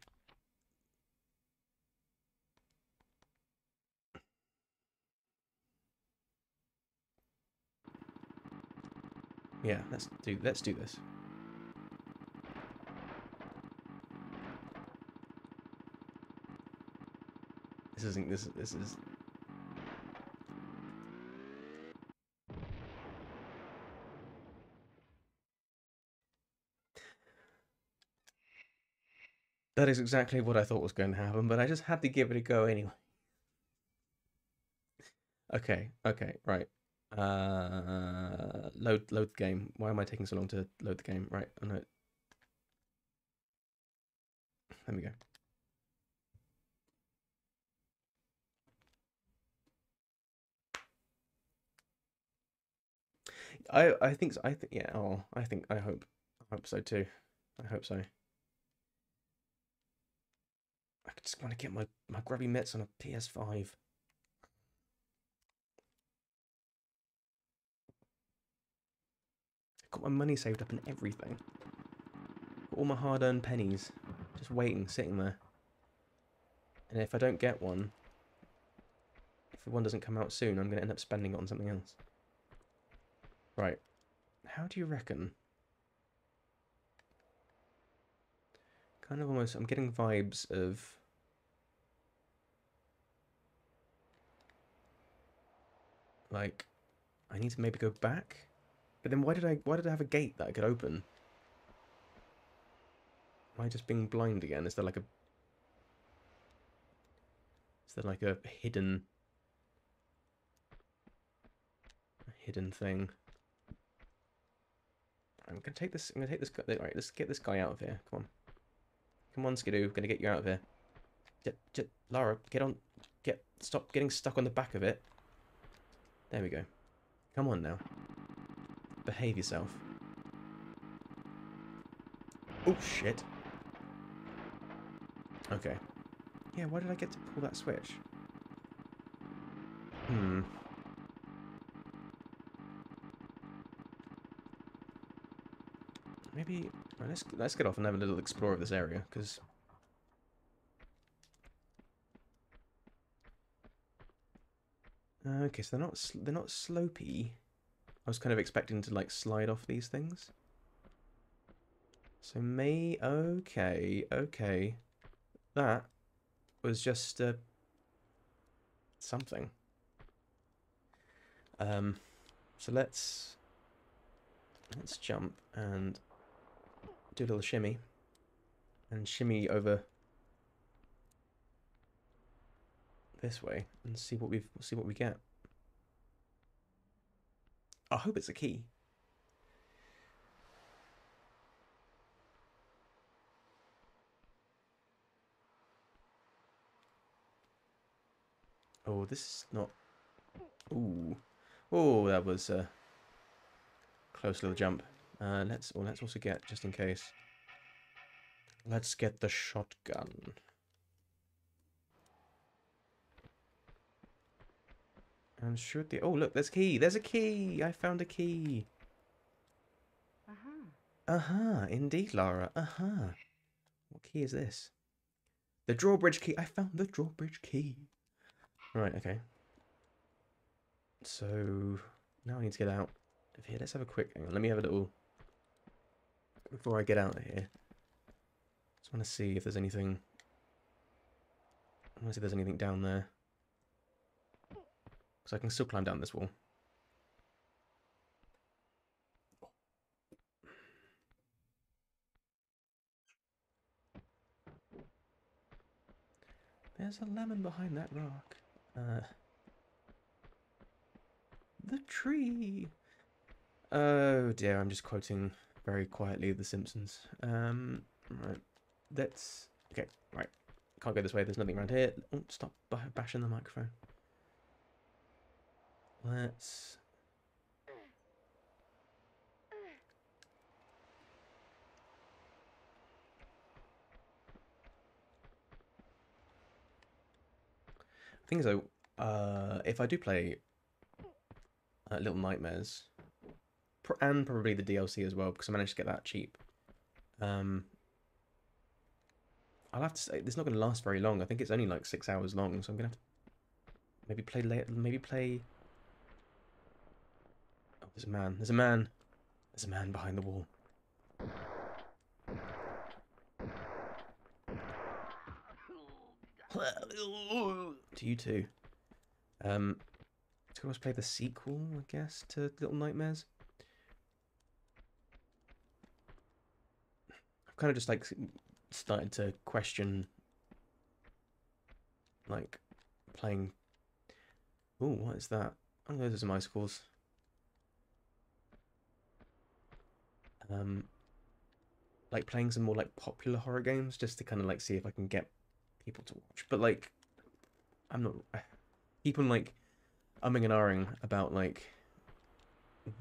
yeah, let's do let's do this. This isn't this this is That is exactly what I thought was going to happen, but I just had to give it a go anyway. Okay, okay, right. Uh, load, load the game. Why am I taking so long to load the game? Right, know. There we go. I I think so. I think yeah. Oh, I think I hope I hope so too. I hope so. I just want to get my, my grubby mitts on a PS5. Got my money saved up and everything. Got All my hard earned pennies. Just waiting, sitting there. And if I don't get one, if the one doesn't come out soon, I'm going to end up spending it on something else. Right. How do you reckon? Kind of almost, I'm getting vibes of Like, I need to maybe go back. But then why did I why did I have a gate that I could open? Am I just being blind again? Is there like a Is there like a hidden a hidden thing? I'm gonna take this I'm gonna take this guy right, let's get this guy out of here. Come on. Come on, Skidoo, I'm gonna get you out of here. J J Lara, get on get stop getting stuck on the back of it. There we go. Come on now. Behave yourself. Oh, shit. Okay. Yeah, why did I get to pull that switch? Hmm. Maybe well, let's let's get off and have a little explore of this area because. Okay, so they're not they're not slopey. I was kind of expecting to like slide off these things. So may okay okay, that was just uh, something. Um, so let's let's jump and do a little shimmy and shimmy over this way and see what we see what we get. I hope it's a key. Oh, this is not. Ooh, oh, that was a close little jump. Uh, let's well, let's also get just in case. Let's get the shotgun. And shoot the. Oh, look, there's a key. There's a key. I found a key. Uh huh. Uh huh. Indeed, Lara. Uh huh. What key is this? The drawbridge key. I found the drawbridge key. Right. Okay. So now I need to get out of here. Let's have a quick. Hang on, let me have a little. Before I get out of here, just want to see if there's anything. I want to see if there's anything down there. Because I can still climb down this wall. There's a lemon behind that rock. Uh, the tree. Oh dear, I'm just quoting very quietly The Simpsons. Um, right, let's. Okay, right. Can't go this way. There's nothing around here. Oh, stop bashing the microphone. Let's... Thing is though, uh, if I do play uh, Little Nightmares, and probably the DLC as well, because I managed to get that cheap, um, I'll have to say, it's not going to last very long. I think it's only like six hours long, so I'm going to have to maybe play maybe play there's a man. There's a man. There's a man behind the wall. to you too. Um, to us play the sequel, I guess, to Little Nightmares. I've kind of just like started to question, like, playing. Oh, what is that? Oh, those are some icicles. Um, like playing some more like popular horror games just to kind of like see if I can get people to watch. But like, I'm not. People like umming and ahhing about like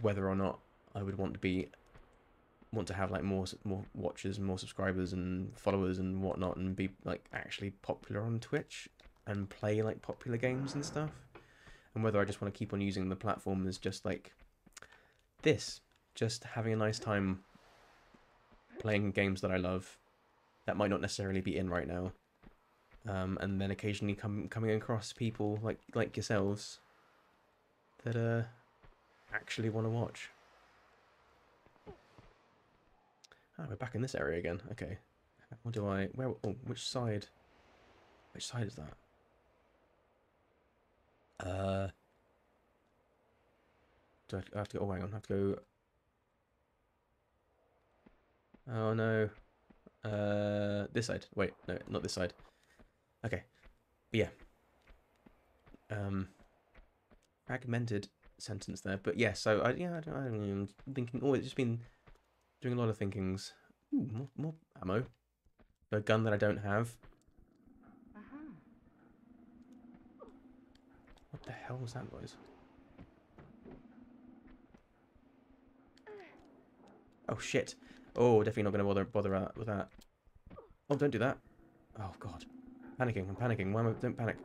whether or not I would want to be want to have like more more watchers and more subscribers and followers and whatnot and be like actually popular on Twitch and play like popular games and stuff and whether I just want to keep on using the platform as just like this just having a nice time playing games that I love that might not necessarily be in right now. Um, and then occasionally come coming across people like like yourselves that uh actually want to watch. Oh, we're back in this area again. Okay. What do I where oh which side which side is that? Uh do I have to go oh hang on, I have to go Oh no. Uh, this side. Wait, no, not this side. Okay. But yeah. Um, fragmented sentence there, but yeah. So I yeah, I, don't, I'm thinking. Oh, it's just been doing a lot of thinkings. Ooh, more, more ammo. A gun that I don't have. What the hell was that? Oh, Oh shit. Oh, definitely not going to bother bother with that. Oh, don't do that. Oh god. Panicking. I'm panicking. Why am I? Don't panic.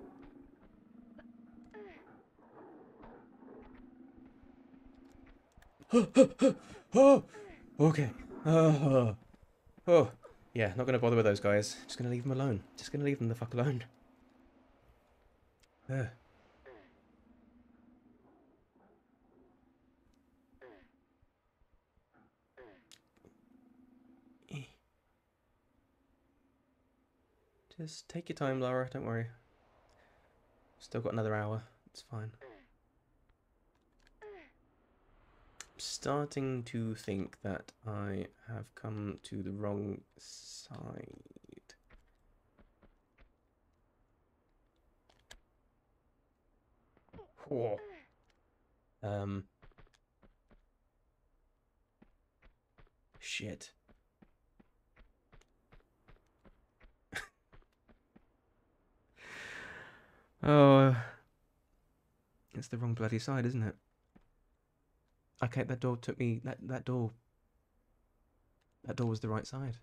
oh, okay. Oh, yeah. Not gonna bother with those guys. Just gonna leave them alone. Just gonna leave them the fuck alone. Just take your time, Lara. Don't worry. Still got another hour. It's fine. I'm starting to think that I have come to the wrong side. Oh. Um. Shit. Oh. Uh, it's the wrong bloody side, isn't it? Okay, that door took me. That that door. That door was the right side.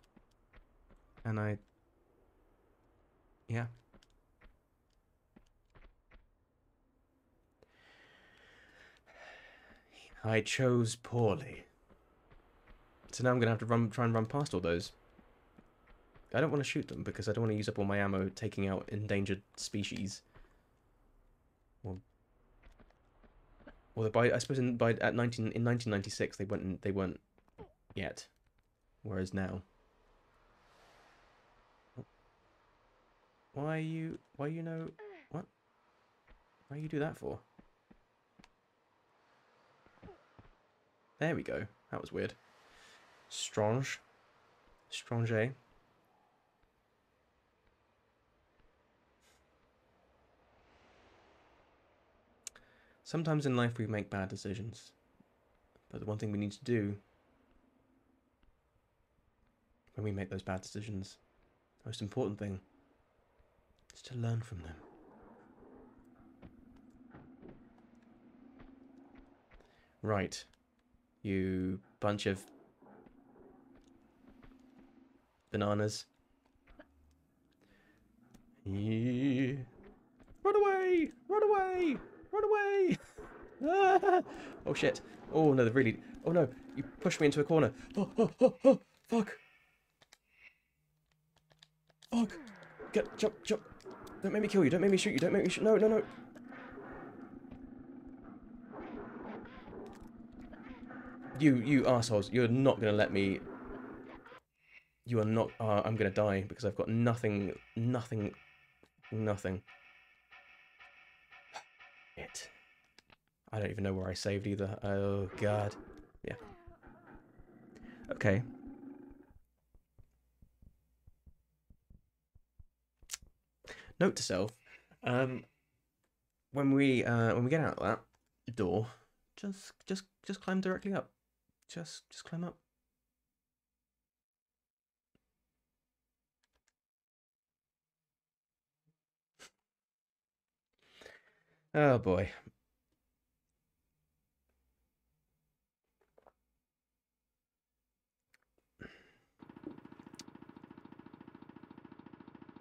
And I. Yeah. I chose poorly. So now I'm gonna have to run, try and run past all those. I don't want to shoot them because I don't want to use up all my ammo taking out endangered species. Well, by I suppose in by at nineteen in nineteen ninety six they weren't they weren't yet, whereas now. Why you why you know what? Why you do that for? There we go. That was weird. Strange. Strange. Eh? Sometimes in life we make bad decisions, but the one thing we need to do when we make those bad decisions, the most important thing, is to learn from them. Right, you bunch of bananas. Yeah. Run away! Run away! Run away! Oh shit. Oh no, they really... Oh no, you pushed me into a corner. Oh, oh, oh, oh, fuck. Fuck. Get, jump, jump. Don't make me kill you, don't make me shoot you, don't make me shoot... No, no, no. You, you assholes, you're not gonna let me... You are not... Uh, I'm gonna die because I've got nothing, nothing, nothing. It. I don't even know where I saved either. Oh, God. Yeah. Okay. Note to self. Um, when we uh, when we get out of that door, just just just climb directly up. Just just climb up. Oh boy.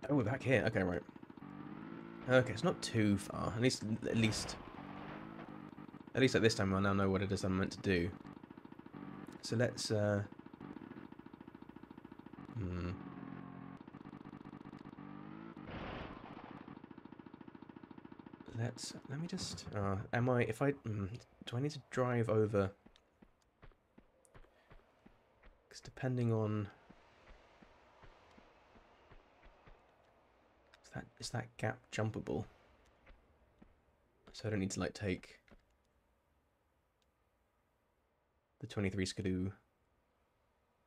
Oh, we're back here. Okay, right. Okay, it's not too far. At least, at least, at least at this time I now know what it is I'm meant to do. So let's, uh, hmm. Let me just uh am i if i mm, do i need to drive over? Because depending on is that is that gap jumpable? So i don't need to like take the 23 skidoo.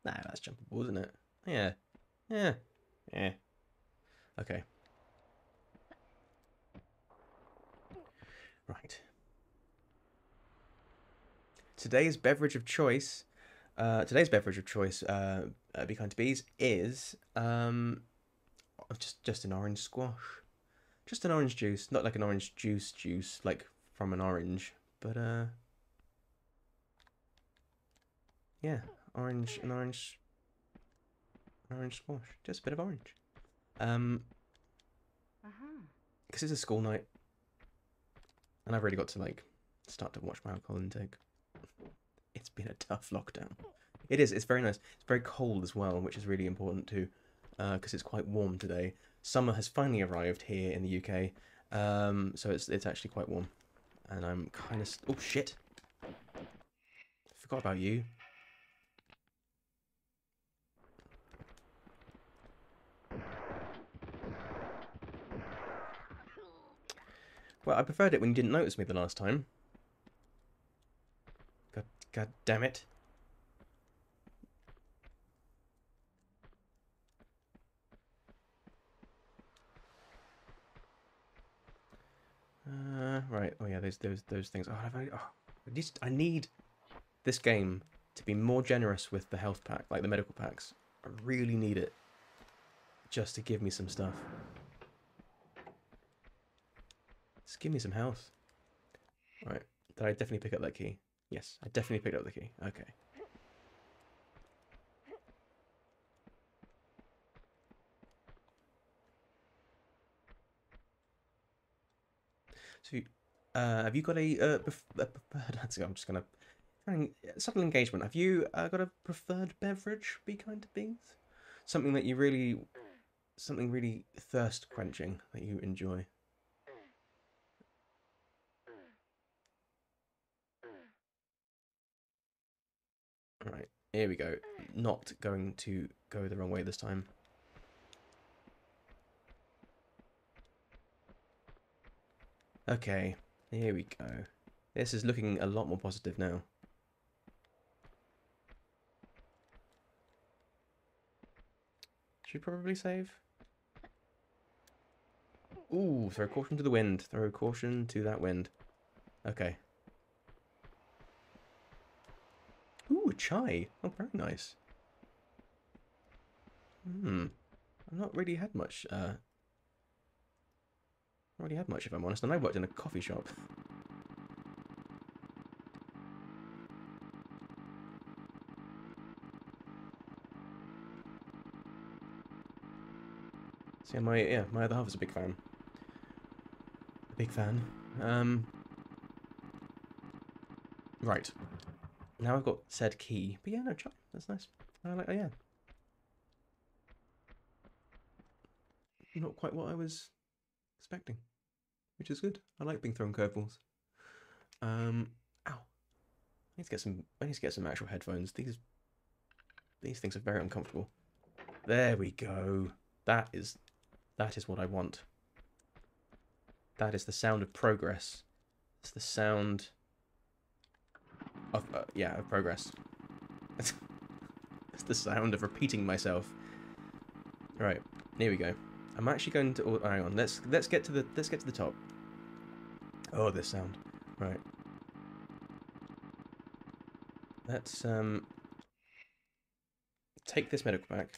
Nah that's jumpable isn't it? Yeah yeah yeah. Okay Right. Today's beverage of choice, uh, today's beverage of choice, uh, uh, Be Kind to Bees, is um, just just an orange squash, just an orange juice, not like an orange juice juice like from an orange, but uh, yeah, orange, an orange, an orange squash. Just a bit of orange. Um, because it's a school night, and I've really got to like start to watch my alcohol intake. It's been a tough lockdown. It is. It's very nice. It's very cold as well, which is really important too, because it's quite warm today. Summer has finally arrived here in the UK, um, so it's it's actually quite warm, and I'm kind of oh shit. Forgot about you. Well, I preferred it when you didn't notice me the last time. God, God damn it. Uh, right. Oh yeah, those those those things. Oh, have I, oh, I I need this game to be more generous with the health pack, like the medical packs. I really need it, just to give me some stuff. Just give me some health. Right. Did I definitely pick up that key? Yes, I definitely picked up the key. Okay. So, uh, have you got a, uh. I'm just gonna subtle engagement. Have you uh, got a preferred beverage? Be kind to beans. Something that you really, something really thirst quenching that you enjoy. Right, here we go. Not going to go the wrong way this time. Okay, here we go. This is looking a lot more positive now. Should probably save. Ooh, throw caution to the wind. Throw caution to that wind. Okay. Ooh, chai. Oh, very nice. Hmm. I've not really had much, uh... Not really had much, if I'm honest, and I worked in a coffee shop. See, my, yeah, my other half is a big fan. A big fan. Um... Right. Now I've got said key. But yeah, no, chai. That's nice. I like, oh yeah. Not quite what I was expecting, which is good. I like being thrown curveballs. Um, ow. I need to get some. I need to get some actual headphones. These, these things are very uncomfortable. There we go. That is, that is what I want. That is the sound of progress. It's the sound of uh, yeah of progress. it's the sound of repeating myself. Right, here we go. I'm actually going to. Oh, hang on. Let's let's get to the let's get to the top. Oh, this sound. Right. Let's um take this medical pack.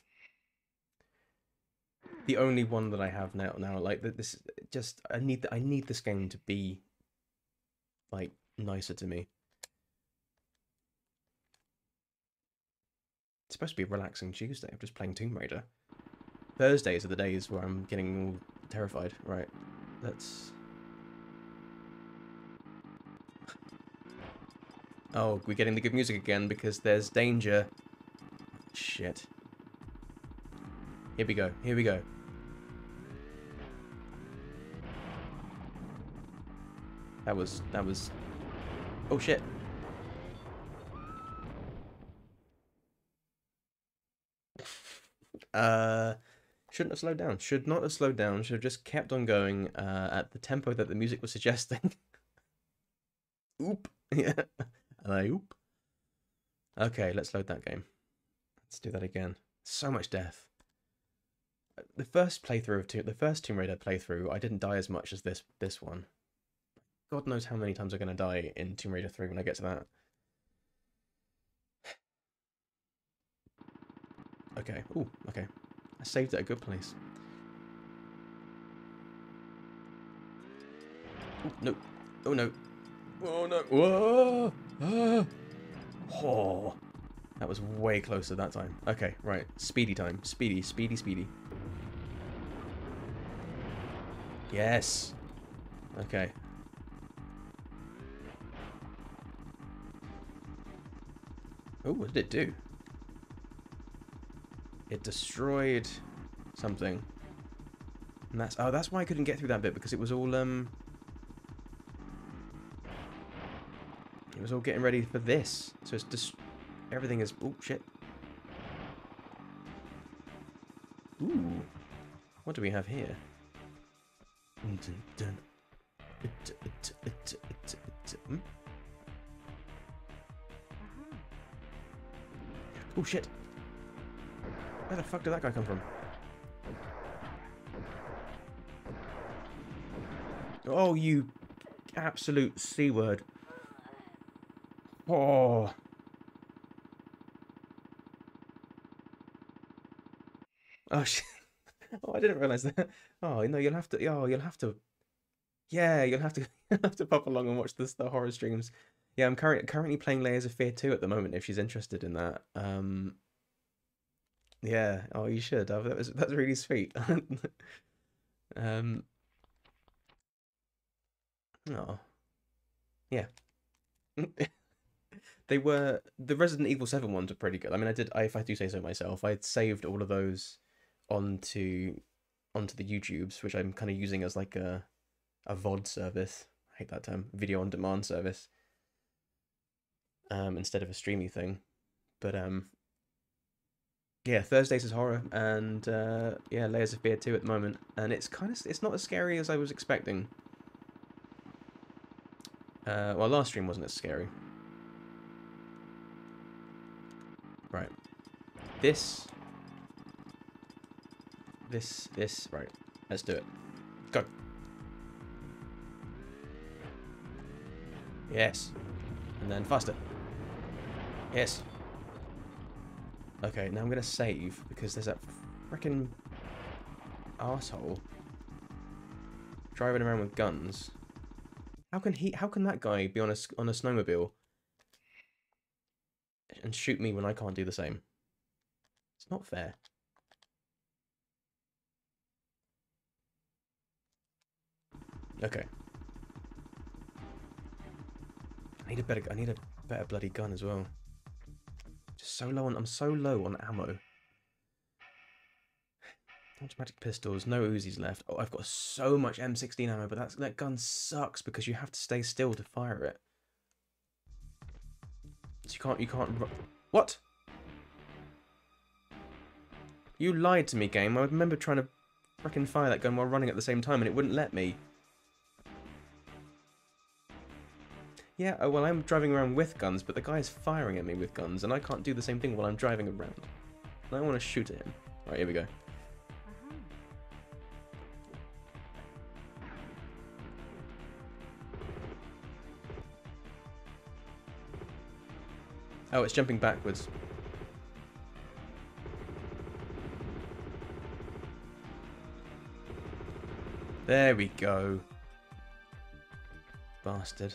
The only one that I have now. Now, like this, just I need I need this game to be like nicer to me. It's supposed to be a relaxing Tuesday. I'm just playing Tomb Raider. Thursdays are the days where I'm getting all terrified. Right, let's... Oh, we're getting the good music again because there's danger. Shit. Here we go, here we go. That was, that was... Oh shit. Uh... Shouldn't have slowed down. Should not have slowed down. Should have just kept on going uh, at the tempo that the music was suggesting. oop. Yeah. And I oop. Okay, let's load that game. Let's do that again. So much death. The first playthrough of Tomb, the first Tomb Raider playthrough, I didn't die as much as this this one. God knows how many times I'm gonna die in Tomb Raider 3 when I get to that. Okay. Ooh, okay. I saved at a good place. Oh, no. Oh, no. Oh, no. Whoa! Ah! Oh. That was way closer that time. Okay, right. Speedy time. Speedy, speedy, speedy. Yes. Okay. Oh, what did it do? It destroyed something. And that's oh that's why I couldn't get through that bit because it was all um It was all getting ready for this. So it's just everything is oh shit. Ooh. What do we have here? Hmm? Oh shit. Where the fuck did that guy come from? Oh, you absolute C word. Oh. Oh shit. Oh, I didn't realize that. Oh, no, you'll have to. Oh, you'll have to. Yeah, you'll have to. You'll have to pop along and watch this the horror streams. Yeah, I'm current, currently playing Layers of Fear 2 at the moment. If she's interested in that. Um. Yeah. Oh, you should. That was that's really sweet. um. Oh. Yeah. they were the Resident Evil 7 ones are pretty good. I mean, I did. I, if I do say so myself, I'd saved all of those onto onto the YouTubes, which I'm kind of using as like a a VOD service. I hate that term, video on demand service. Um, instead of a streamy thing, but um, yeah, Thursdays is horror, and uh, yeah, Layers of Fear two at the moment, and it's kind of it's not as scary as I was expecting. Uh, well, last stream wasn't as scary. Right. This. This, this, right. Let's do it. Go. Yes. And then faster. Yes. Okay, now I'm gonna save because there's that freaking asshole driving around with guns. How can he? How can that guy be on a on a snowmobile and shoot me when I can't do the same? It's not fair. Okay. I need a better. I need a better bloody gun as well. Just so low on. I'm so low on ammo. Automatic pistols, no Uzis left. Oh, I've got so much M16 ammo, but that's, that gun sucks because you have to stay still to fire it. So you can't, you can't. What? You lied to me, game. I remember trying to frickin' fire that gun while running at the same time, and it wouldn't let me. Yeah, oh, well, I'm driving around with guns, but the guy's firing at me with guns, and I can't do the same thing while I'm driving around. And I want to shoot at him. Right, here we go. Aha. Oh, it's jumping backwards. There we go. Bastard.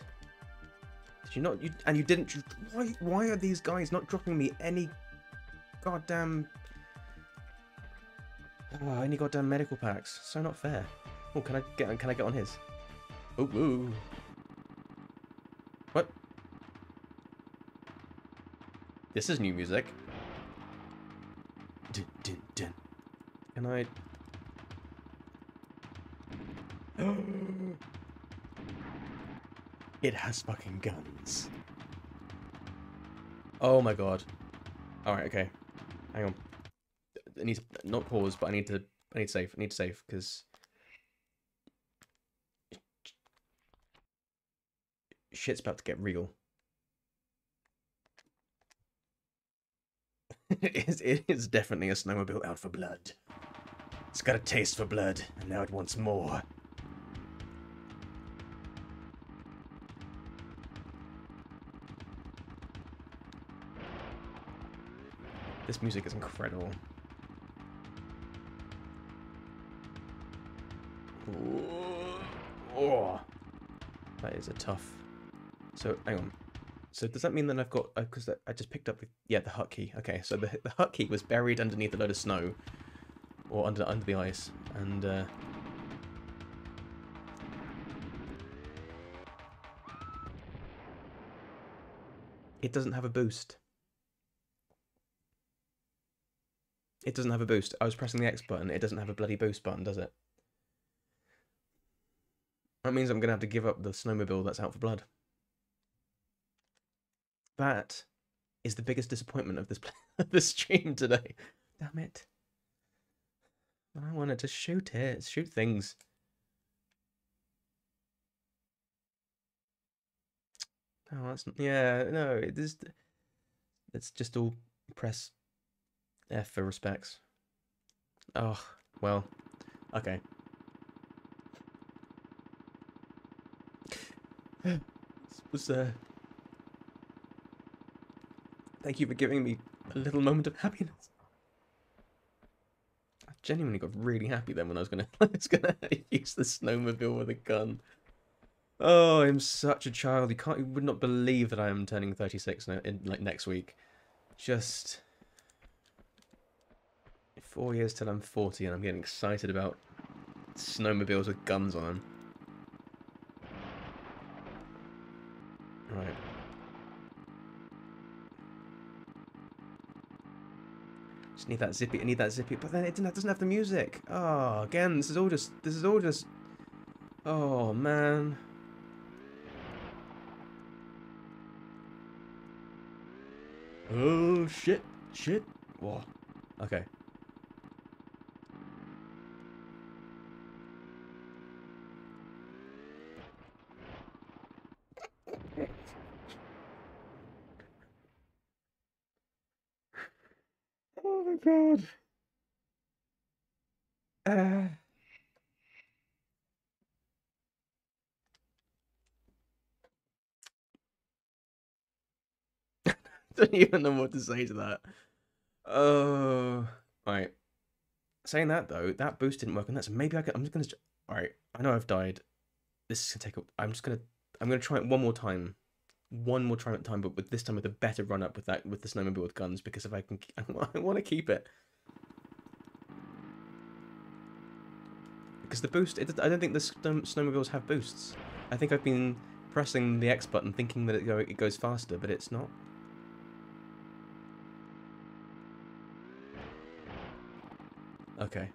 Did you not? You and you didn't. Why? Why are these guys not dropping me any goddamn? Oh, any goddamn medical packs? So not fair. Oh, can I get? Can I get on his? Oh, ooh. What? This is new music. Dun, dun, dun. Can I? It has fucking guns. Oh my god. Alright, okay. Hang on. I need to not pause, but I need to I need to save. I need to save because shit's about to get real. it, is, it is definitely a snowmobile out for blood. It's got a taste for blood, and now it wants more. This music is incredible. Ooh. Oh, that is a tough. So hang on. So does that mean that I've got because I just picked up the yeah the hut key. Okay, so the the hut key was buried underneath a load of snow, or under under the ice, and uh, it doesn't have a boost. It doesn't have a boost. I was pressing the X button. It doesn't have a bloody boost button, does it? That means I'm gonna have to give up the snowmobile that's out for blood. That is the biggest disappointment of this this stream today. Damn it. I wanted to shoot it, shoot things. Oh, that's yeah, no, it is. It's just all press F for respects. Oh, well, okay. this was uh Thank you for giving me a little moment of happiness. I genuinely got really happy then when I was gonna I was gonna use the snowmobile with a gun. Oh, I'm such a child. You can't you would not believe that I am turning 36 in, in like next week. Just four years till I'm 40 and I'm getting excited about snowmobiles with guns on them. Right. Just need that zippy. I need that zippy. But then it doesn't have the music. Oh, again, this is all just. This is all just. Oh man. Oh shit! Shit! Whoa. Okay. God. Uh. don't even know what to say to that. Oh, right. Saying that though, that boost didn't work, and that's maybe I can. I'm just gonna. All right, I know I've died. This is gonna take. A, I'm just gonna. I'm gonna try it one more time one more try at time, but with this time with a better run up with that with the snowmobile with guns because if I can, I want to keep it. Because the boost, it, I don't think the snowmobiles have boosts. I think I've been pressing the X button thinking that it, go, it goes faster, but it's not. Okay,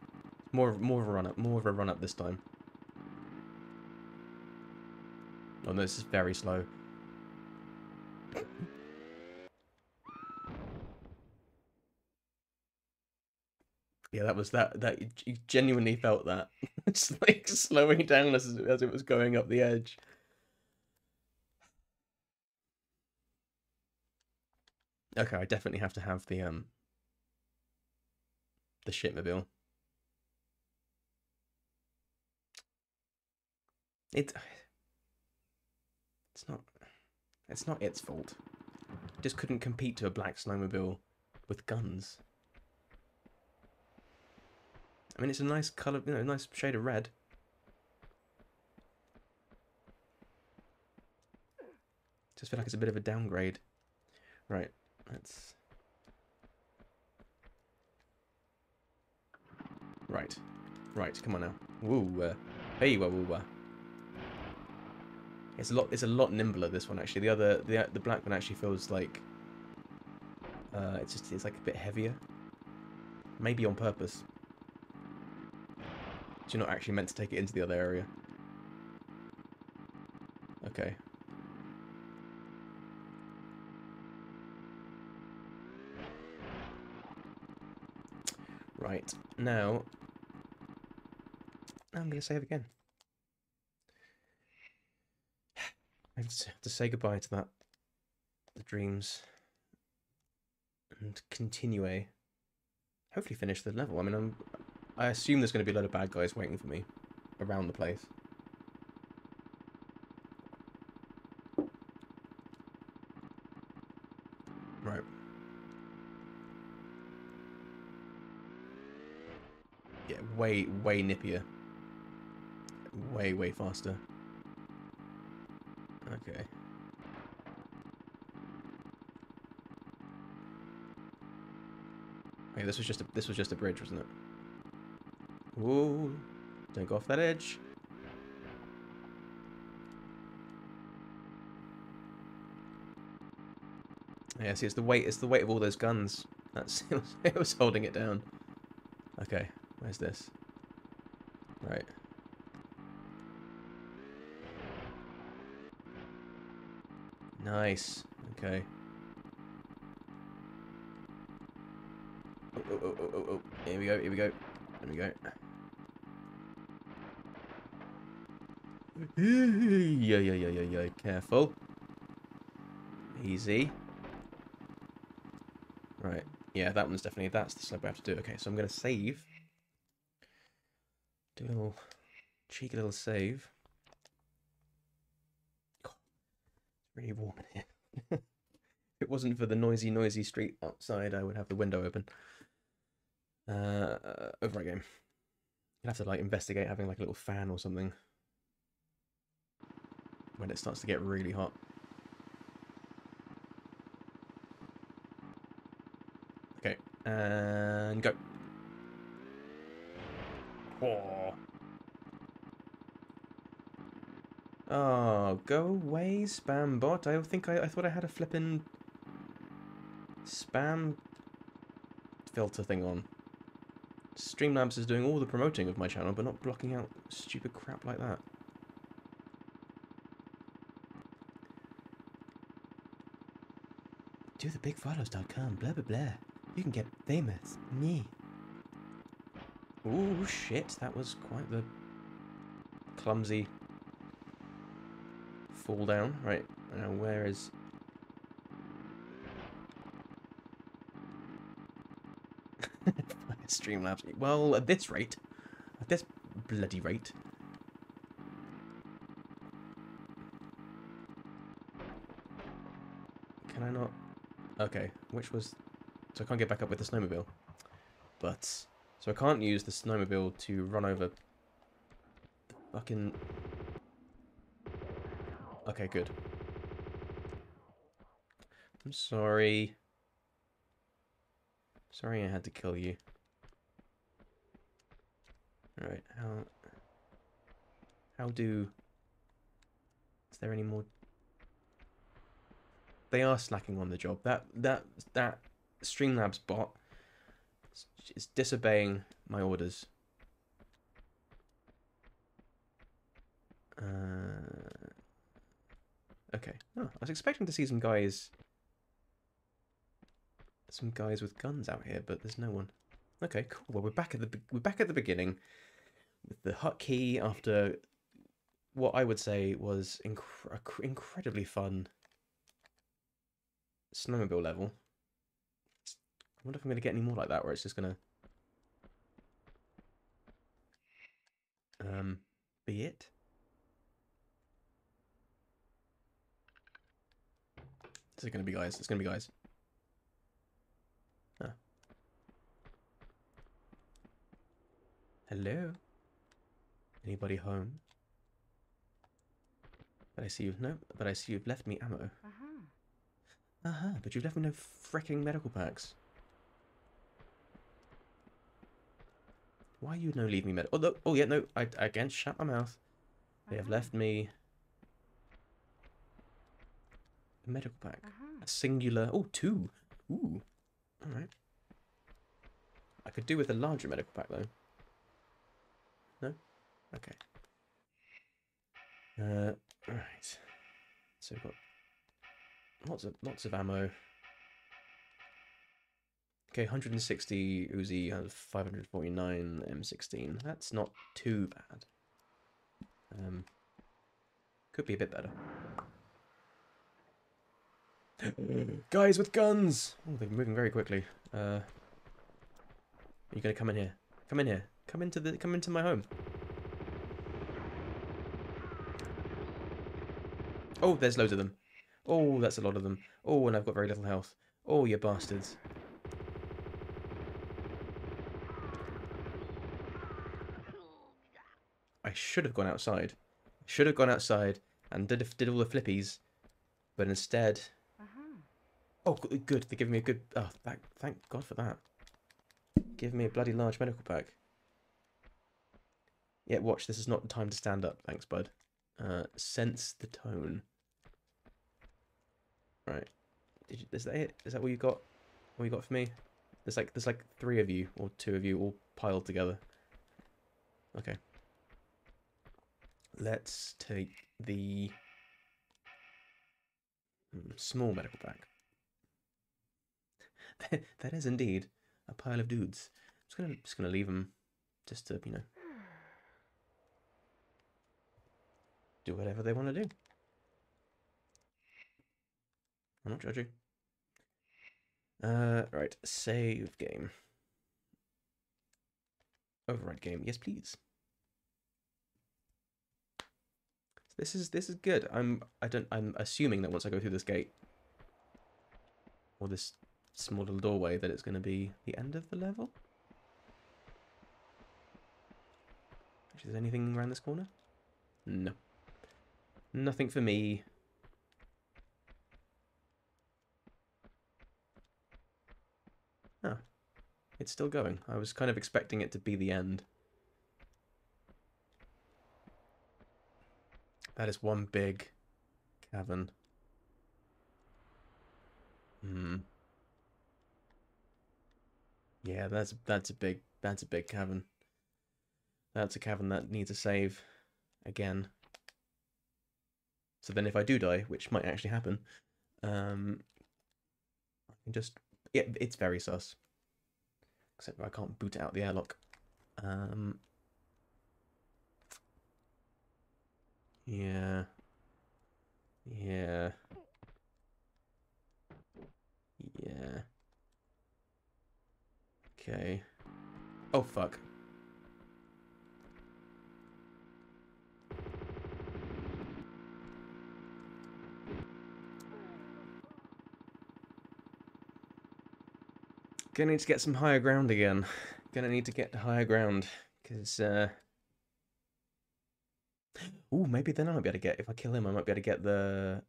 more more of a run up, more of a run up this time. Oh no, this is very slow. Yeah, that was that. That you genuinely felt that. it's like slowing down as as it was going up the edge. Okay, I definitely have to have the um the shipmobile. It it's not it's not its fault. Just couldn't compete to a black snowmobile with guns. I mean, it's a nice colour, you know, nice shade of red. Just feel like it's a bit of a downgrade. Right, let's... Right, right, come on now. Woo, uh, hey, woo, wah. It's a lot. It's a lot nimbler. This one actually. The other, the the black one actually feels like. Uh, it's just it's like a bit heavier. Maybe on purpose. You're not actually meant to take it into the other area. Okay. Right, now, I'm going to save again. I have to say goodbye to that, the dreams, and continue. Hopefully, finish the level. I mean, I'm. I assume there's going to be a lot of bad guys waiting for me around the place. Right. Yeah, way, way nippier. Way, way faster. Okay. Okay, this was just a this was just a bridge, wasn't it? Ooh! Don't go off that edge. Yeah, see, it's the weight. It's the weight of all those guns. That's it it was holding it down. Okay, where's this? Right. Nice. Okay. Oh, oh, oh, oh, oh. Here we go, here we go. There we go. Yeah, yeah, yeah, yeah, yeah. Careful. Easy. Right. Yeah, that one's definitely, that's the slope I have to do. Okay, so I'm going to save. Do a little cheeky little save. God, it's really warm in here. if it wasn't for the noisy, noisy street outside, I would have the window open. Uh, over again. You'd have to like investigate having like a little fan or something when it starts to get really hot. Okay, and go. Oh. Oh, go away, spam bot. I think I, I thought I had a flippin' spam filter thing on. Streamlabs is doing all the promoting of my channel, but not blocking out stupid crap like that. Do the bigfollows.com, blah blah blah. You can get famous. Me. Ooh, shit, that was quite the clumsy fall down. Right, now where is... Streamlabs. Well, at this rate, at this bloody rate. Can I not... Okay, which was... So I can't get back up with the snowmobile. But... So I can't use the snowmobile to run over... The fucking... Okay, good. I'm sorry. Sorry I had to kill you. Alright, how... How do... Is there any more... They are slacking on the job. That, that, that Streamlabs bot is disobeying my orders. Uh, okay. Oh, I was expecting to see some guys... Some guys with guns out here, but there's no one. Okay, cool. Well, we're back at the we're back at the beginning with the hut key after what I would say was inc- incredibly fun snowmobile level. I wonder if I'm going to get any more like that, where it's just going to um be it. Is it going to be guys? It's going to be guys. Huh. Hello? Anybody home? But I see you've no. But I see you've left me ammo. Uh-huh. Uh huh. But you've left me no freaking medical packs. Why you no leave me med? Oh no. Oh yeah. No. I I again shut my mouth. They have left me a medical pack. Uh-huh. A singular. Oh, two. Ooh. All right. I could do with a larger medical pack though. Okay. Uh. Right. So we've got lots of lots of ammo. Okay, 160 Uzi and 549 M16. That's not too bad. Um, could be a bit better. Guys with guns! Oh, they're moving very quickly. Uh, are you gonna come in here? Come in here. Come into the. Come into my home. Oh, there's loads of them. Oh, that's a lot of them. Oh, and I've got very little health. Oh, you bastards. I should have gone outside. Should have gone outside and did did all the flippies, but instead, Uh-huh. oh, good. They're giving me a good. Oh, thank thank God for that. Give me a bloody large medical pack. Yeah, watch, this is not the time to stand up. Thanks, bud. Uh, sense the tone. Right. Did you, is that it? Is that what you got? What you got for me? There's like there's like three of you or two of you all piled together. Okay. Let's take the hmm, small medical pack. that is indeed a pile of dudes. I'm just gonna just gonna leave them, just to you know do whatever they want to do. I'm not judging. Uh, right, save game. Override game, yes, please. This is this is good. I'm I don't I'm assuming that once I go through this gate or this small little doorway that it's going to be the end of the level. Is there anything around this corner? No. Nothing for me. Oh. It's still going. I was kind of expecting it to be the end. That is one big cavern. Hmm. Yeah, that's that's a big that's a big cavern. That's a cavern that needs a save again. So then if I do die, which might actually happen, um I can just yeah, it's very sus. Except I can't boot out the airlock. Um Yeah. Yeah. Yeah. Okay. Oh, fuck. Gonna need to get some higher ground again. Gonna need to get to higher ground. Because, uh... Ooh, maybe then I might be able to get... If I kill him, I might be able to get the...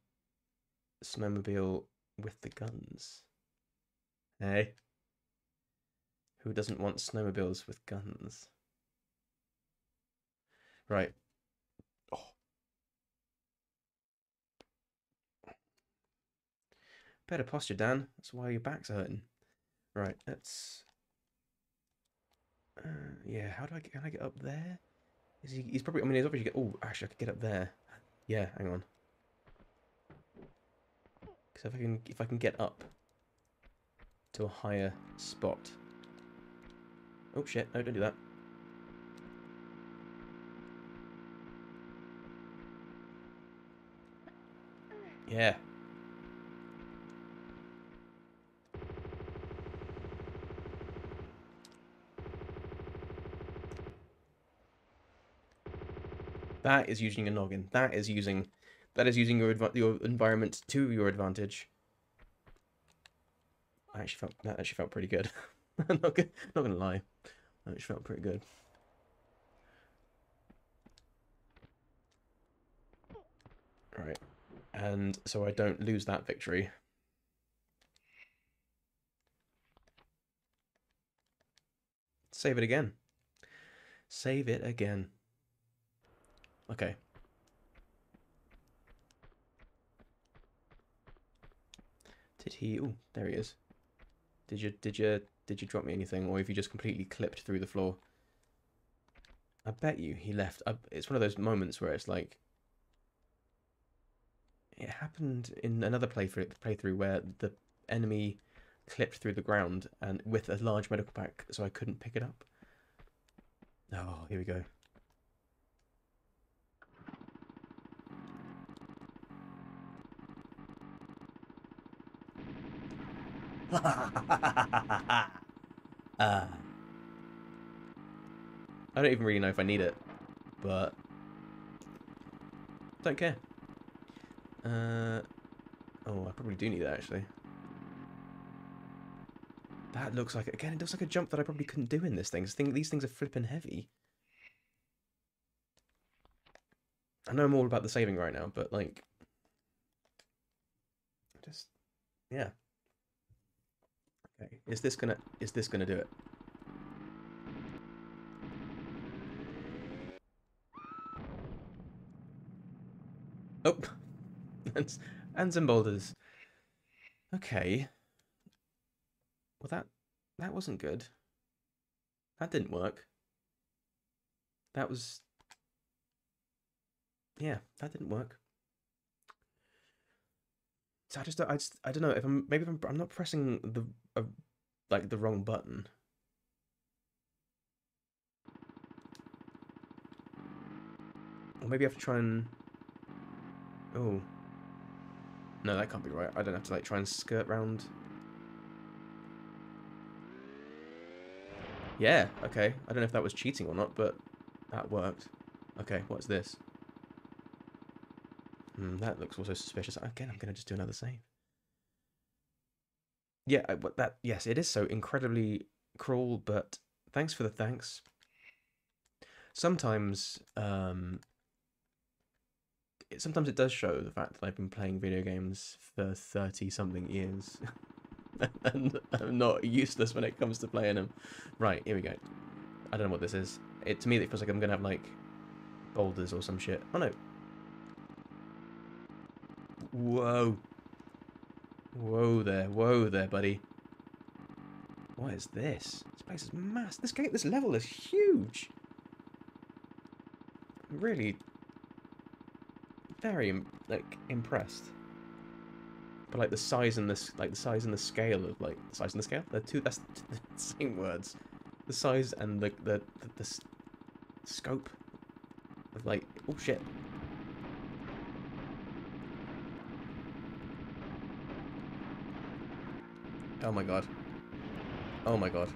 Snowmobile with the guns. Hey? Who doesn't want snowmobiles with guns? Right. Oh. Better posture, Dan. That's why your back's hurting. Right, let's... Uh, yeah, how do I get, can I get up there? Is he, he's probably, I mean, he's obviously get, oh, actually I could get up there. Yeah, hang on. Because if I can, if I can get up to a higher spot. Oh shit, no, don't do that. Yeah. That is using a noggin. That is using that is using your your environment to your advantage. I actually felt that actually felt pretty good. not gonna, not gonna lie, that actually felt pretty good. Right, and so I don't lose that victory. Save it again. Save it again. Okay. Did he? Oh, there he is. Did you? Did you? Did you drop me anything, or have you just completely clipped through the floor? I bet you he left. I, it's one of those moments where it's like. It happened in another playthrough, playthrough where the enemy clipped through the ground and with a large medical pack, so I couldn't pick it up. Oh, here we go. uh, I don't even really know if I need it, but don't care. Uh, oh, I probably do need it actually. That looks like again. It looks like a jump that I probably couldn't do in this thing. thing these things are flipping heavy. I know I'm all about the saving right now, but like, just yeah. Okay, is this gonna is this gonna do it? Oh, and and some boulders. Okay. Well, that that wasn't good. That didn't work. That was. Yeah, that didn't work. So I just, I just, I don't know if I'm maybe if I'm, I'm not pressing the, uh, like the wrong button. Or maybe I have to try and. Oh. No, that can't be right. I don't have to like try and skirt round. Yeah, okay. I don't know if that was cheating or not, but that worked. Okay, what's this? Hmm, that looks also suspicious. Again, I'm going to just do another save. Yeah, but that, yes, it is so incredibly cruel, but thanks for the thanks. Sometimes, um, it, sometimes it does show the fact that I've been playing video games for 30 something years. and I'm not useless when it comes to playing them. Right, here we go. I don't know what this is. It To me, it feels like I'm going to have, like, boulders or some shit. Oh, no. Whoa. Whoa there. Whoa there, buddy. What is this? This place is mass. This game, this level is huge. Really very like impressed. But like the size and this like the size and the scale of like the size and the scale. They're two that's the same words. The size and the the the, the scope of like oh shit. Oh my god. Oh my god.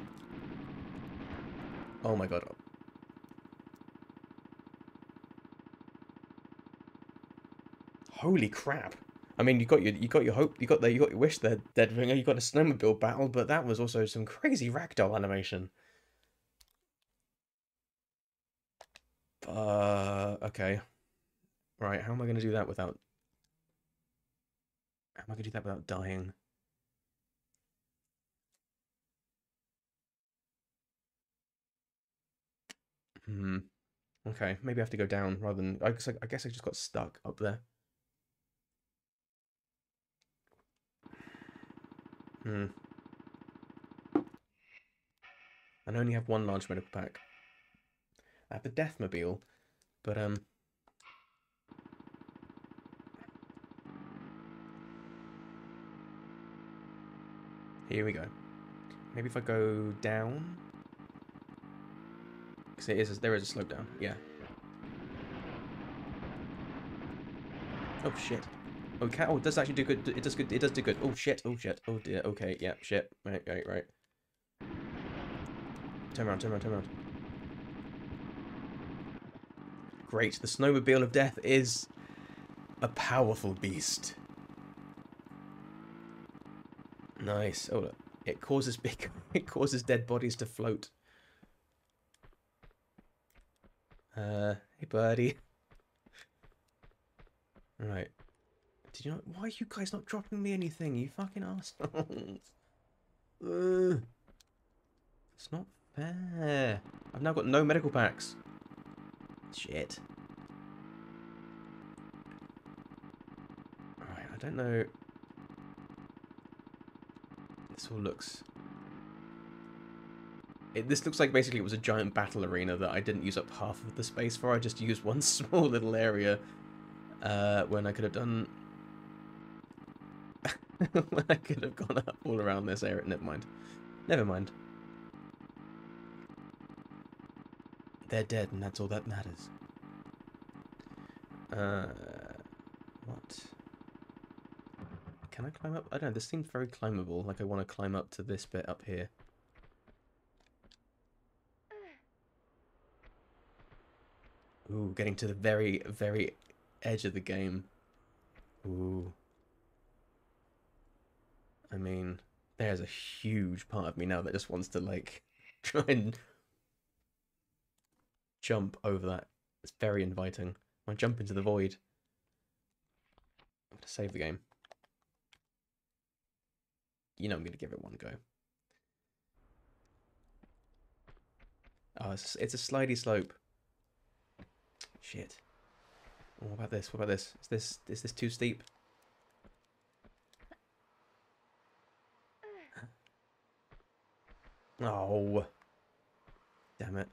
Oh my god. Holy crap. I mean, you got your you got your hope, you got the you got your wish there, Dead Ringer. You got a snowmobile battle, but that was also some crazy ragdoll animation. Uh, okay. Right, how am I going to do that without... How am I going to do that without dying? Hmm. Okay, maybe I have to go down rather than... I guess I, I guess I just got stuck up there. Hmm. I only have one large medical pack. I have the Deathmobile, but um... Here we go. Maybe if I go down... Because it is, there is a slope down, yeah. Oh shit. Oh, oh, it does actually do good, it does good, it does do good. Oh shit, oh shit, oh dear, okay, yeah, shit, right, right, right. Turn around, turn around, turn around. Great, the snowmobile of death is a powerful beast. Nice. Oh, look. It causes big. It causes dead bodies to float. Uh, hey, buddy. Right. Did you not? Why are you guys not dropping me anything? You fucking assholes. uh, it's not fair. I've now got no medical packs. Shit. Alright, I don't know. This all looks it, this looks like basically it was a giant battle arena that I didn't use up half of the space for. I just used one small little area uh, when I could have done... when I could have gone up all around this area. Never mind. Never mind. They're dead and that's all that matters. Uh, what? Can I climb up? I don't know, this seems very climbable. Like I want to climb up to this bit up here. Ooh, getting to the very, very edge of the game. Ooh. I mean, there's a huge part of me now that just wants to, like, try and jump over that. It's very inviting. I jump into the void. I'm going to save the game. You know I'm going to give it one go. Oh, it's, it's a slidey slope. Shit. What about this? What about this? Is this is this too steep? Oh. Damn it.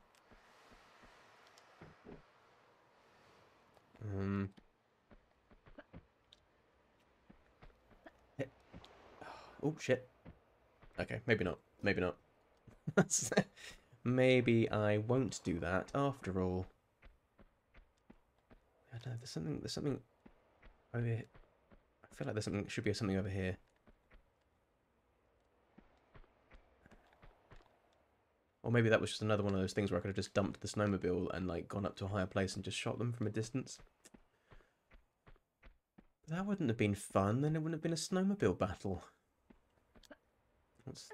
Um. Oh shit. Okay, maybe not. Maybe not. maybe I won't do that after all. I don't know. There's something. There's something over here. I feel like there's something. Should be something over here. Or maybe that was just another one of those things where I could have just dumped the snowmobile and like gone up to a higher place and just shot them from a distance. That wouldn't have been fun, then it wouldn't have been a snowmobile battle. What's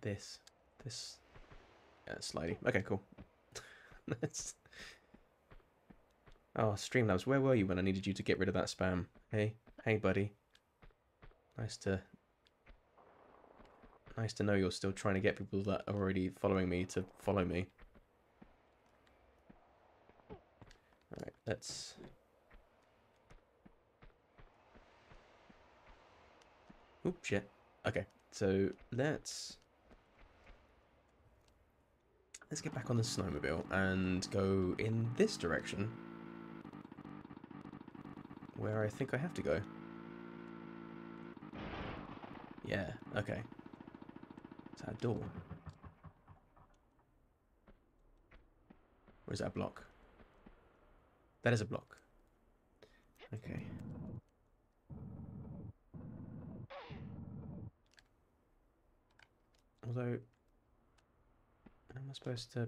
this? This yeah, slidey. Okay, cool. That's Oh, Streamlabs, where were you when I needed you to get rid of that spam? Hey, hey buddy. Nice to Nice to know you're still trying to get people that are already following me to follow me. Alright, let's... Oop, shit. Okay, so let's... Let's get back on the snowmobile and go in this direction. Where I think I have to go. Yeah, okay. Is that a door? Or is that a block? That is a block. Okay. Although, am I supposed to?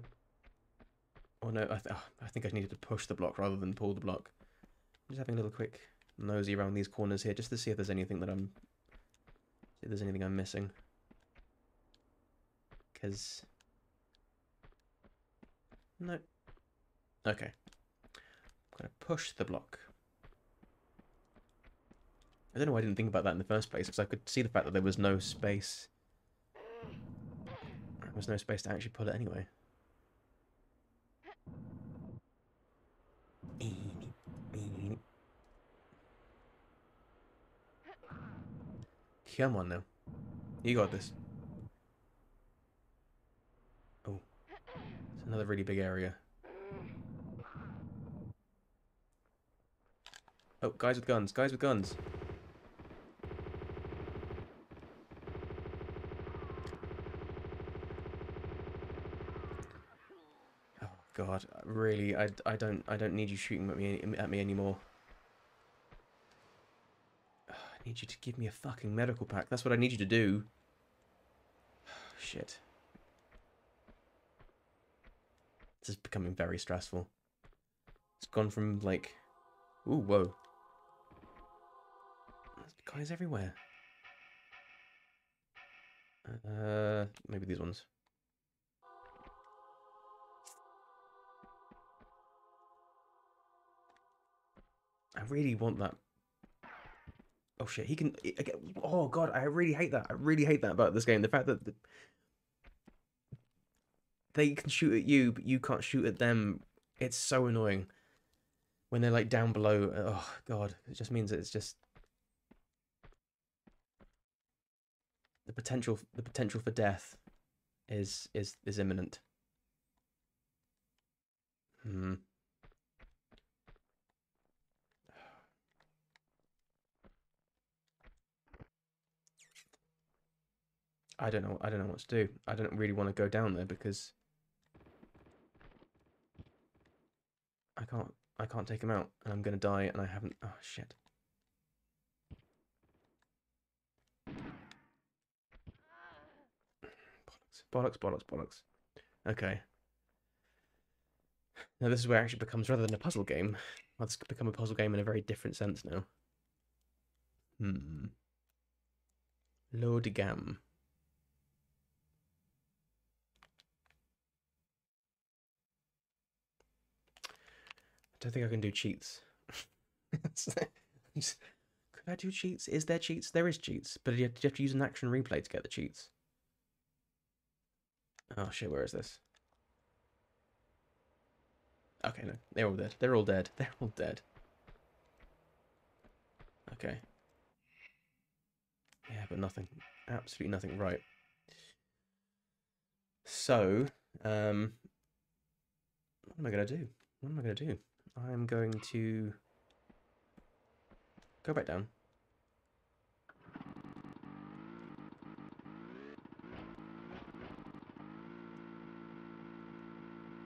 Oh no, I, th oh, I think I needed to push the block rather than pull the block. Just having a little quick nosy around these corners here, just to see if there's anything that I'm, if there's anything I'm missing because... No. Okay. I'm going to push the block. I don't know why I didn't think about that in the first place, because I could see the fact that there was no space. There was no space to actually pull it anyway. Come on now. You got this. Oh. It's another really big area. Oh, guys with guns. Guys with guns. Oh God, really, I, I don't I don't need you shooting at me at me anymore. I need you to give me a fucking medical pack. That's what I need you to do. Shit. This is becoming very stressful. It's gone from like, ooh, whoa. There's guys everywhere. Uh, maybe these ones. I really want that. Oh shit, he can. Oh god, I really hate that. I really hate that about this game. The fact that the, they can shoot at you, but you can't shoot at them. It's so annoying when they're like down below. Oh god, it just means that it's just the potential. The potential for death is is is imminent. Hmm. I don't know. I don't know what to do. I don't really want to go down there because I can't I can't take him out and I'm gonna die and I haven't oh shit. Bollocks, bollocks, bollocks, bollocks. Okay. Now this is where it actually becomes rather than a puzzle game. Well, it's become a puzzle game in a very different sense now. Hmm. Load don't think I can do cheats. Could I do cheats? Is there cheats? There is cheats, but you have, to, use an action replay to get the cheats. Oh shit, where is this? Okay, no, they're all dead. They're all dead. They're all dead. Okay. Yeah, but nothing. Absolutely nothing right. So, um, what am I going to do? What am I going to do? I'm going to go back down.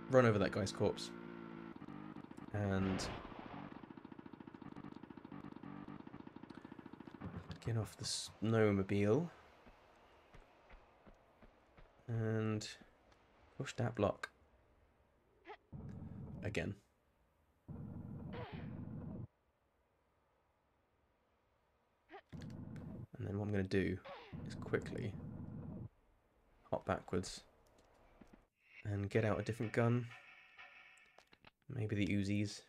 Run over that guy's corpse. And get off the snowmobile. And push that block. Again. And then what I'm going to do is quickly hop backwards and get out a different gun. Maybe the Uzis.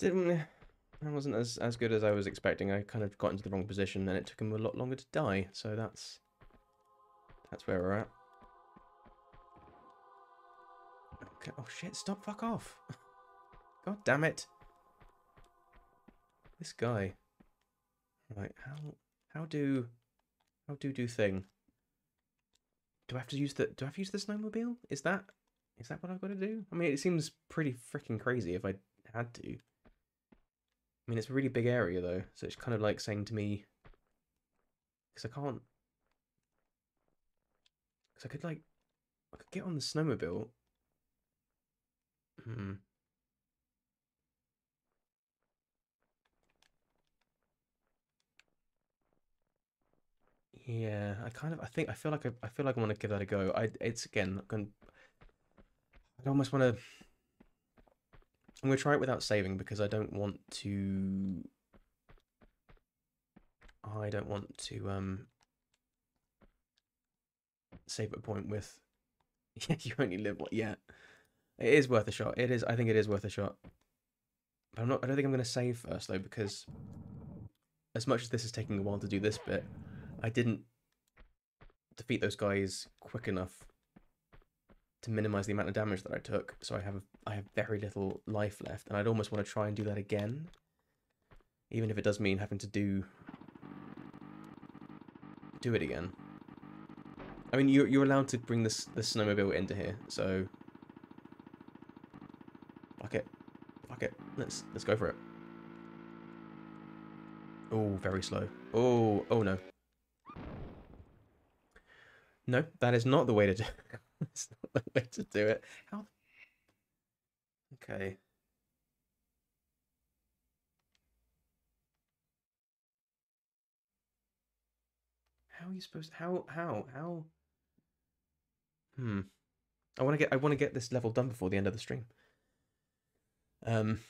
Didn't that wasn't as as good as I was expecting. I kind of got into the wrong position and it took him a lot longer to die. So that's that's where we're at. Okay. Oh shit! Stop! Fuck off! God damn it! This guy. Right. How how do how do do thing? Do I have to use the do I have to use the snowmobile? Is that is that what I've got to do? I mean, it seems pretty freaking crazy if I had to. I mean, it's a really big area though, so it's kind of like saying to me, because I can't, because I could like, I could get on the snowmobile. Hmm. Yeah, I kind of, I think, I feel like I, I feel like I want to give that a go. I, it's again, i going, I almost want to. I'm going to try it without saving because I don't want to... I don't want to um save a point with... Yeah, you only live what? Yeah. It is worth a shot. It is. I think it is worth a shot. But I'm not. I don't think I'm going to save first though because as much as this is taking a while to do this bit, I didn't defeat those guys quick enough to minimize the amount of damage that I took. So I have I have very little life left, and I'd almost want to try and do that again, even if it does mean having to do do it again. I mean, you're you're allowed to bring this the snowmobile into here, so fuck it, fuck it. Let's let's go for it. Oh, very slow. Oh, oh no. No, that is not the way to do. It's not the way to do it. How? Okay. How are you supposed? How? How? How? Hmm. I want to get. I want to get this level done before the end of the stream. Um.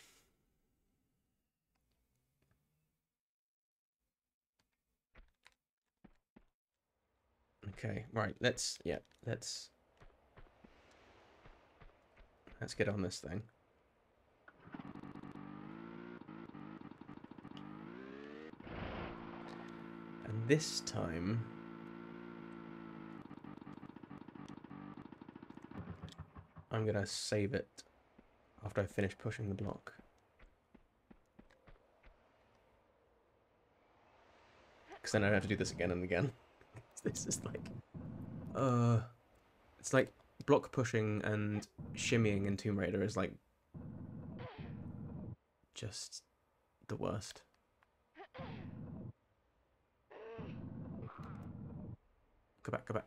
Okay. Right. Let's. Yeah. Let's. Let's get on this thing. And this time... I'm going to save it after I finish pushing the block. Because then I have to do this again and again. this is like... Uh... It's like block pushing and shimmying in Tomb Raider is like just the worst. Go back, go back.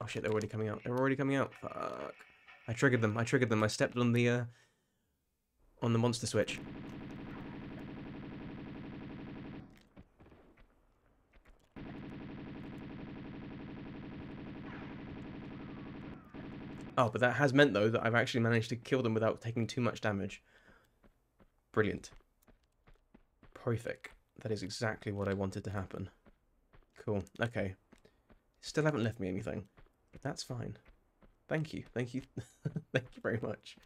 Oh shit, they're already coming out. They're already coming out. Fuck. I triggered them. I triggered them. I stepped on the uh on the monster switch. Oh, but that has meant, though, that I've actually managed to kill them without taking too much damage. Brilliant. Perfect. That is exactly what I wanted to happen. Cool. Okay. Still haven't left me anything. That's fine. Thank you. Thank you. Thank you very much.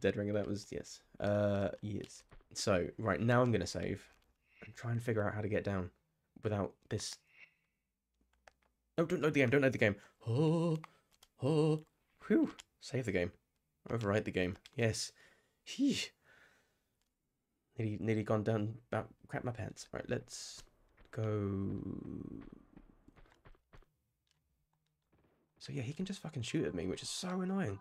Dead ringer, that was yes. Uh yes. So, right, now I'm gonna save. I'm trying to figure out how to get down without this. Oh, don't load the game, don't load the game. Oh, oh, whew. Save the game. Overwrite the game. Yes. Sheesh. Nearly, nearly gone down, about crap my pants. Right, let's go. So yeah, he can just fucking shoot at me, which is so annoying.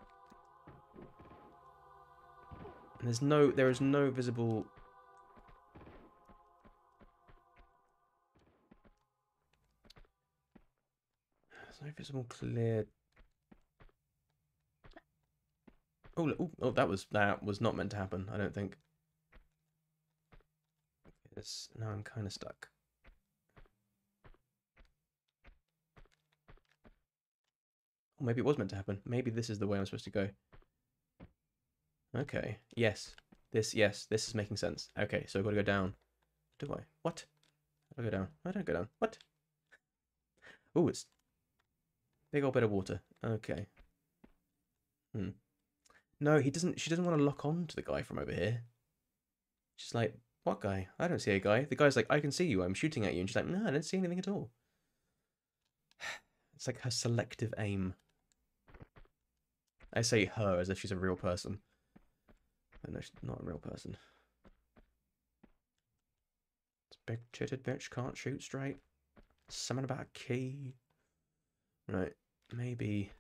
And there's no, there is no visible. There's no visible clear. Oh, oh, oh, that was that was not meant to happen. I don't think. Yes, now I'm kind of stuck. Or maybe it was meant to happen. Maybe this is the way I'm supposed to go. Okay. Yes. This, yes, this is making sense. Okay, so I've got to go down. Do I? What? I go down. I don't go down. What? Oh, it's big old bit of water. Okay. Hmm. No, he doesn't. She doesn't want to lock on to the guy from over here. She's like, "What guy? I don't see a guy." The guy's like, "I can see you. I'm shooting at you." And she's like, "No, I don't see anything at all." It's like her selective aim. I say her as if she's a real person. But no, she's not a real person. This big titted bitch can't shoot straight. Something about a key. Right, maybe.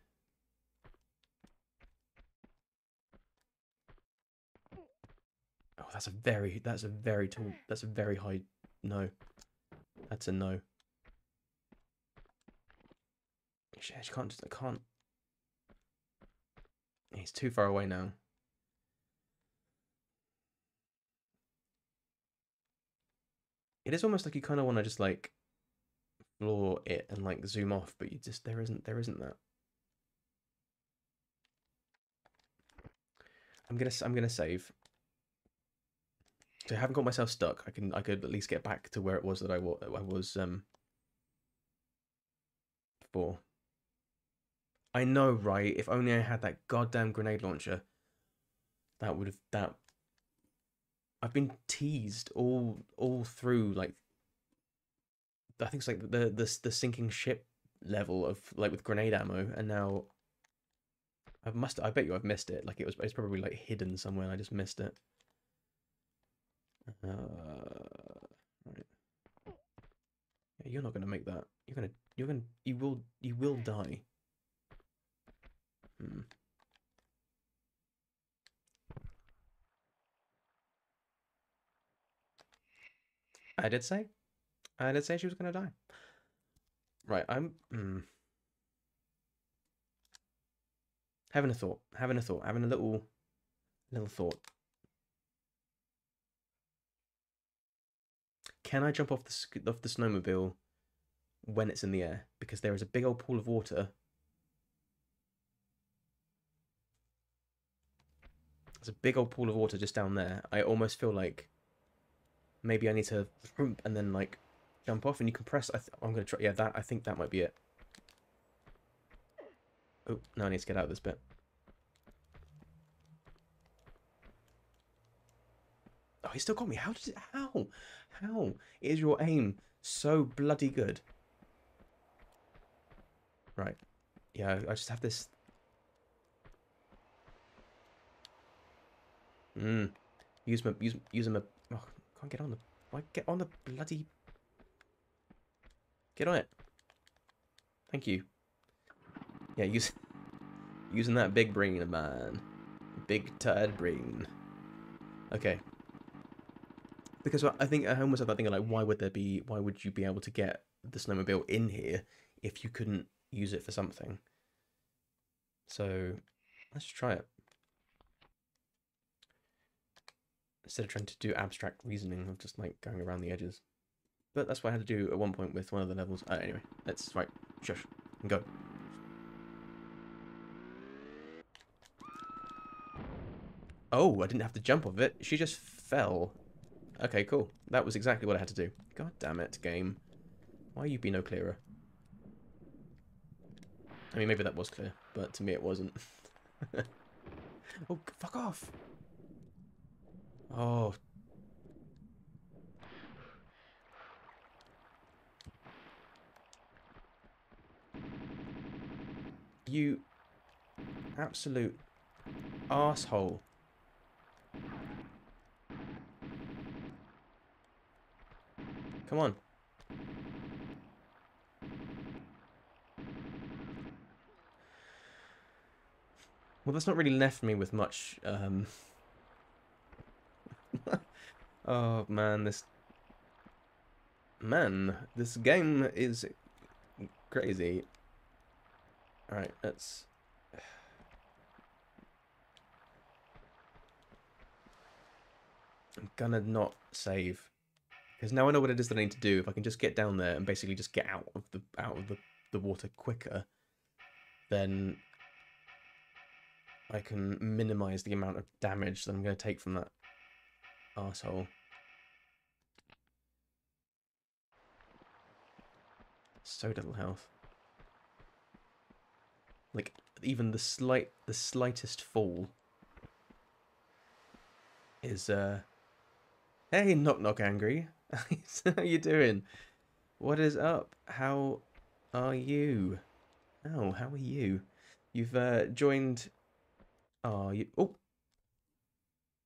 Oh, that's a very, that's a very tall, mm. that's a very high, no. That's a no. She, she can't, just, I can't. He's too far away now. It is almost like you kind of want to just like floor it and like zoom off, but you just there isn't there isn't that. I'm gonna I'm gonna save. I haven't got myself stuck. I can I could at least get back to where it was that I, I was um before. I know, right? If only I had that goddamn grenade launcher, that would have that. I've been teased all all through like. I think it's like the the the sinking ship level of like with grenade ammo, and now. I must. I bet you I've missed it. Like it was. It's probably like hidden somewhere. and I just missed it. Uh, right. Yeah, you're not gonna make that. You're gonna. You're gonna. You will. You will die. Hmm. I did say. I did say she was gonna die. Right, I'm hmm. having a thought. Having a thought. Having a little little thought. Can I jump off the off the snowmobile when it's in the air? Because there is a big old pool of water There's a big old pool of water just down there. I almost feel like maybe I need to and then like jump off and you can press. I am gonna try. Yeah, that I think that might be it. Oh, no, I need to get out of this bit. Oh, he still got me. How did it? How? How is your aim so bloody good? Right. Yeah, I just have this Mm. Use my use use my. Oh, can't get on the. Why get on the bloody? Get on it. Thank you. Yeah, use using that big brain of mine. Big tired brain. Okay. Because I think I almost have that thing like, why would there be? Why would you be able to get the snowmobile in here if you couldn't use it for something? So let's try it. instead of trying to do abstract reasoning of just like going around the edges. But that's what I had to do at one point with one of the levels. Uh, anyway, let's right, shush, and go. Oh, I didn't have to jump off it. She just fell. Okay, cool. That was exactly what I had to do. God damn it, game. Why you be no clearer? I mean, maybe that was clear, but to me it wasn't. oh, fuck off! Oh. You absolute asshole. Come on. Well, that's not really left me with much. Um... oh man, this man, this game is crazy. All right, let's. I'm gonna not save because now I know what it is that I need to do. If I can just get down there and basically just get out of the out of the, the water quicker, then I can minimize the amount of damage that I'm going to take from that asshole. So little health. Like even the slight the slightest fall is uh Hey knock knock angry. How you doing? What is up? How are you? Oh, how are you? You've uh, joined Oh, you. Oh.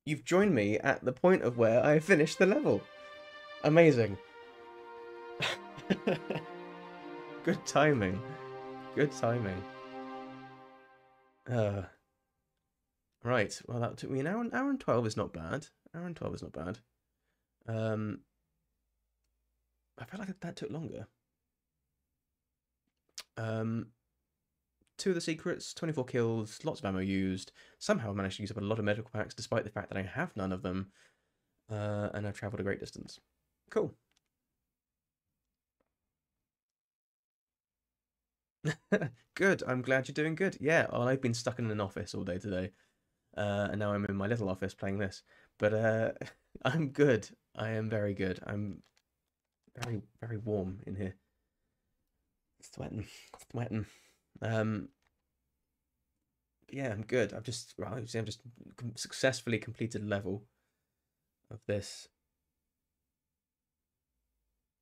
You've joined me at the point of where I finished the level. Amazing. Good timing. Good timing. Uh. Right. Well, that took me an hour. An hour and twelve is not bad. Hour and twelve is not bad. Um. I felt like that took longer. Um two of the secrets, 24 kills, lots of ammo used. Somehow I managed to use up a lot of medical packs despite the fact that I have none of them. Uh, and I've travelled a great distance. Cool. good. I'm glad you're doing good. Yeah, well, I've been stuck in an office all day today. Uh, and now I'm in my little office playing this. But uh, I'm good. I am very good. I'm very, very warm in here. Sweating. Sweating. Um, yeah, I'm good. I've just well, I've just successfully completed level of this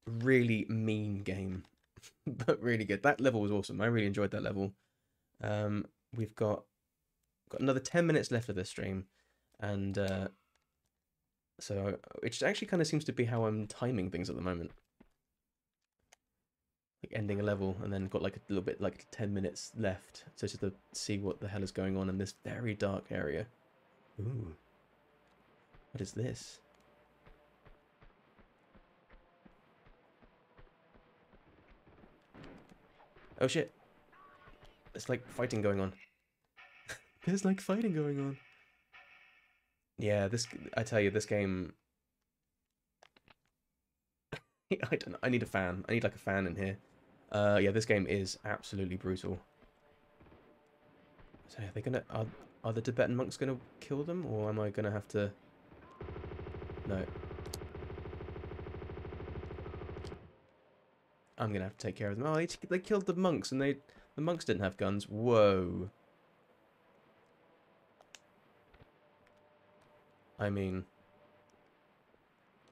really mean game, but really good. That level was awesome. I really enjoyed that level. Um, we've got got another ten minutes left of this stream, and uh, so which actually kind of seems to be how I'm timing things at the moment. Like ending a level and then got like a little bit like 10 minutes left so just to see what the hell is going on in this very dark area. Ooh. What is this? Oh shit. It's like fighting going on. There's like fighting going on yeah this i tell you this game I don't know. I need a fan. I need like a fan in here. Uh, yeah, this game is absolutely brutal. So are they gonna are are the Tibetan monks gonna kill them, or am I gonna have to? No. I'm gonna have to take care of them. Oh, they, they killed the monks, and they the monks didn't have guns. Whoa. I mean,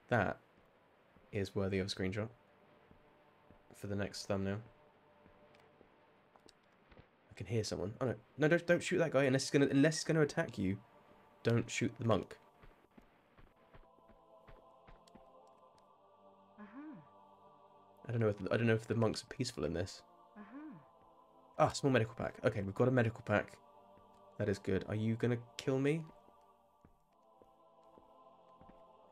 that is worthy of a screenshot for the next thumbnail. I can hear someone. Oh no, no! Don't don't shoot that guy unless he's gonna unless he's gonna attack you. Don't shoot the monk. I don't know if the, I don't know if the monks are peaceful in this. Uh-huh. Ah, small medical pack. Okay, we've got a medical pack. That is good. Are you gonna kill me?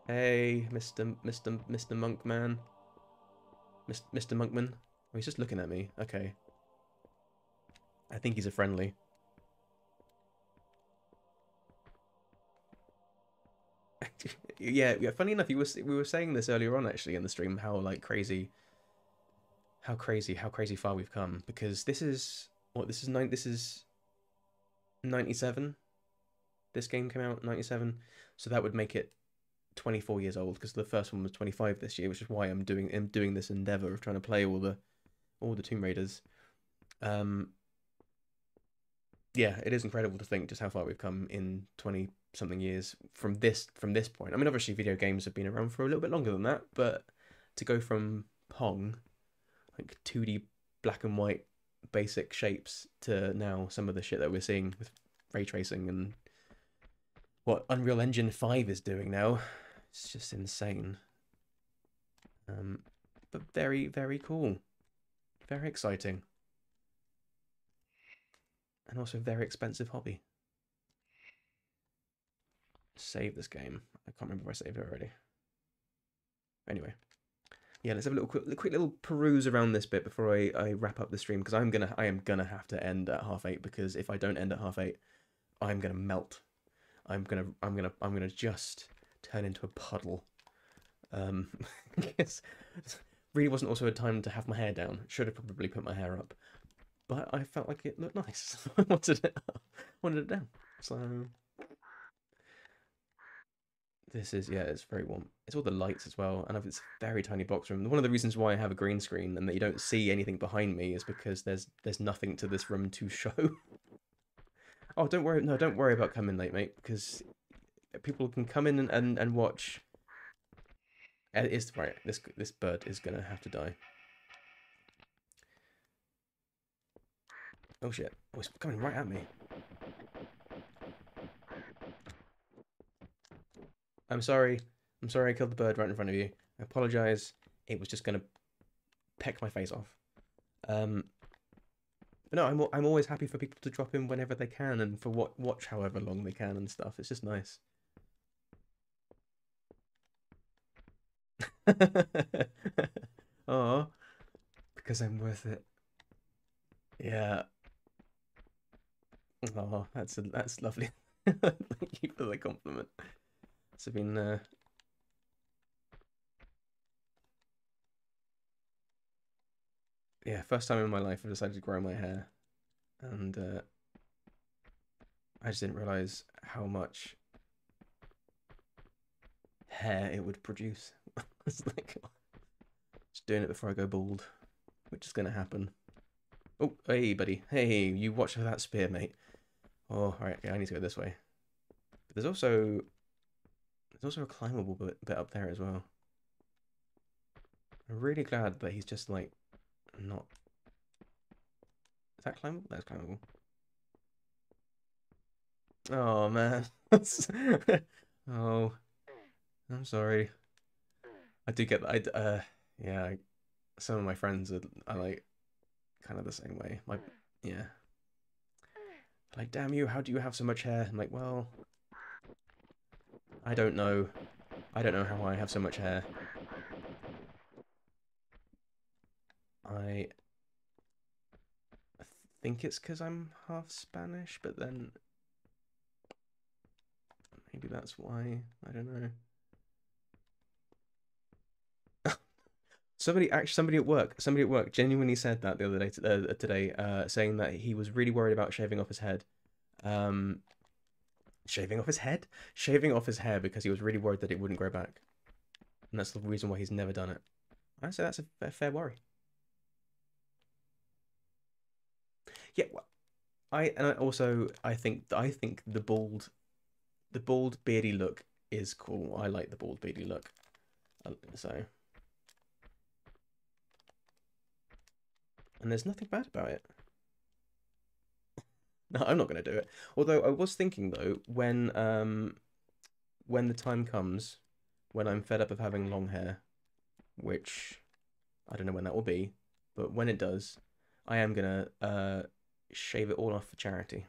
Hey, Mr. Mr. Mr. Monk man. Mr. Monkman? Oh, he's just looking at me. Okay. I think he's a friendly. yeah, yeah. Funny enough, you was we were saying this earlier on actually in the stream how like crazy, how crazy, how crazy far we've come because this is what this is nine. This is ninety seven. This game came out ninety seven, so that would make it 24 years old because the first one was 25 this year, which is why I'm doing I'm doing this endeavor of trying to play all the all the Tomb Raiders. Um, yeah, it is incredible to think just how far we've come in twenty something years from this from this point. I mean, obviously, video games have been around for a little bit longer than that, but to go from Pong, like two D black and white basic shapes, to now some of the shit that we're seeing with ray tracing and what Unreal Engine Five is doing now, it's just insane. Um, but very very cool, very exciting and also very expensive hobby. Save this game. I can't remember if I saved it already. Anyway, yeah, let's have a little quick, quick little peruse around this bit before I, I wrap up the stream because I'm gonna I am gonna have to end at half eight because if I don't end at half eight, I'm gonna melt. I'm gonna I'm gonna I'm gonna just turn into a puddle. Um, yes, really wasn't also a time to have my hair down. Should have probably put my hair up but I felt like it looked nice. I wanted it, wanted it down. So this is yeah, it's very warm. It's all the lights as well, and it's a very tiny box room. One of the reasons why I have a green screen and that you don't see anything behind me is because there's there's nothing to this room to show. oh, don't worry, no, don't worry about coming late, mate, because people can come in and and, and watch. It's right. This this bird is gonna have to die. Oh shit. Oh, it's coming right at me. I'm sorry. I'm sorry I killed the bird right in front of you. I apologize. It was just going to peck my face off. Um, but no, I'm, I'm always happy for people to drop in whenever they can and for what watch however long they can and stuff. It's just nice. oh, because I'm worth it. Yeah, Oh, that's a, that's lovely. Thank you for the compliment. It's been uh... yeah, first time in my life I've decided to grow my hair, and uh, I just didn't realize how much hair it would produce. it's like just doing it before I go bald, which is gonna happen. Oh, hey, buddy. Hey, you watch for that spear, mate. Oh, alright, okay, I need to go this way. But there's also there's also a climbable bit, bit up there as well. I'm really glad that he's just like not. Is that climbable? That's climbable. Oh man. oh, I'm sorry. I do get that. I uh yeah. Some of my friends are, are like kind of the same way. My yeah. Like, damn you, how do you have so much hair? I'm like, well, I don't know. I don't know how I have so much hair. I think it's because I'm half Spanish, but then maybe that's why. I don't know. Somebody actually, somebody at work, somebody at work genuinely said that the other day, uh, today, uh, saying that he was really worried about shaving off his head. Um, shaving off his head, shaving off his hair because he was really worried that it wouldn't grow back, and that's the reason why he's never done it. I say that's a fair, fair worry. Yeah, well, I and I also I think I think the bald, the bald beardy look is cool. I like the bald beardy look, uh, so. And there's nothing bad about it. no, I'm not going to do it. Although I was thinking though, when um, when the time comes, when I'm fed up of having long hair, which I don't know when that will be, but when it does, I am gonna uh, shave it all off for charity,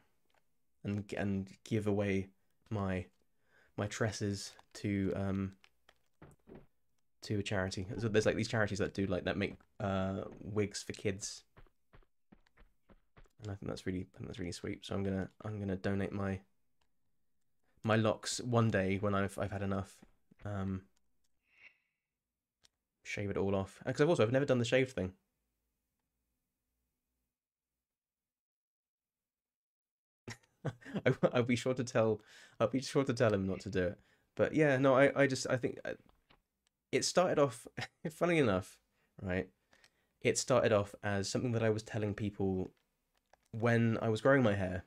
and and give away my my tresses to um to a charity. So there's like these charities that do like that make uh, wigs for kids, and I think that's really that's really sweet. So I'm gonna I'm gonna donate my my locks one day when I've I've had enough. Um, shave it all off because I've also I've never done the shave thing. I, I'll be sure to tell I'll be sure to tell him not to do it. But yeah, no, I, I just I think uh, it started off, funny enough, right? It started off as something that I was telling people when I was growing my hair,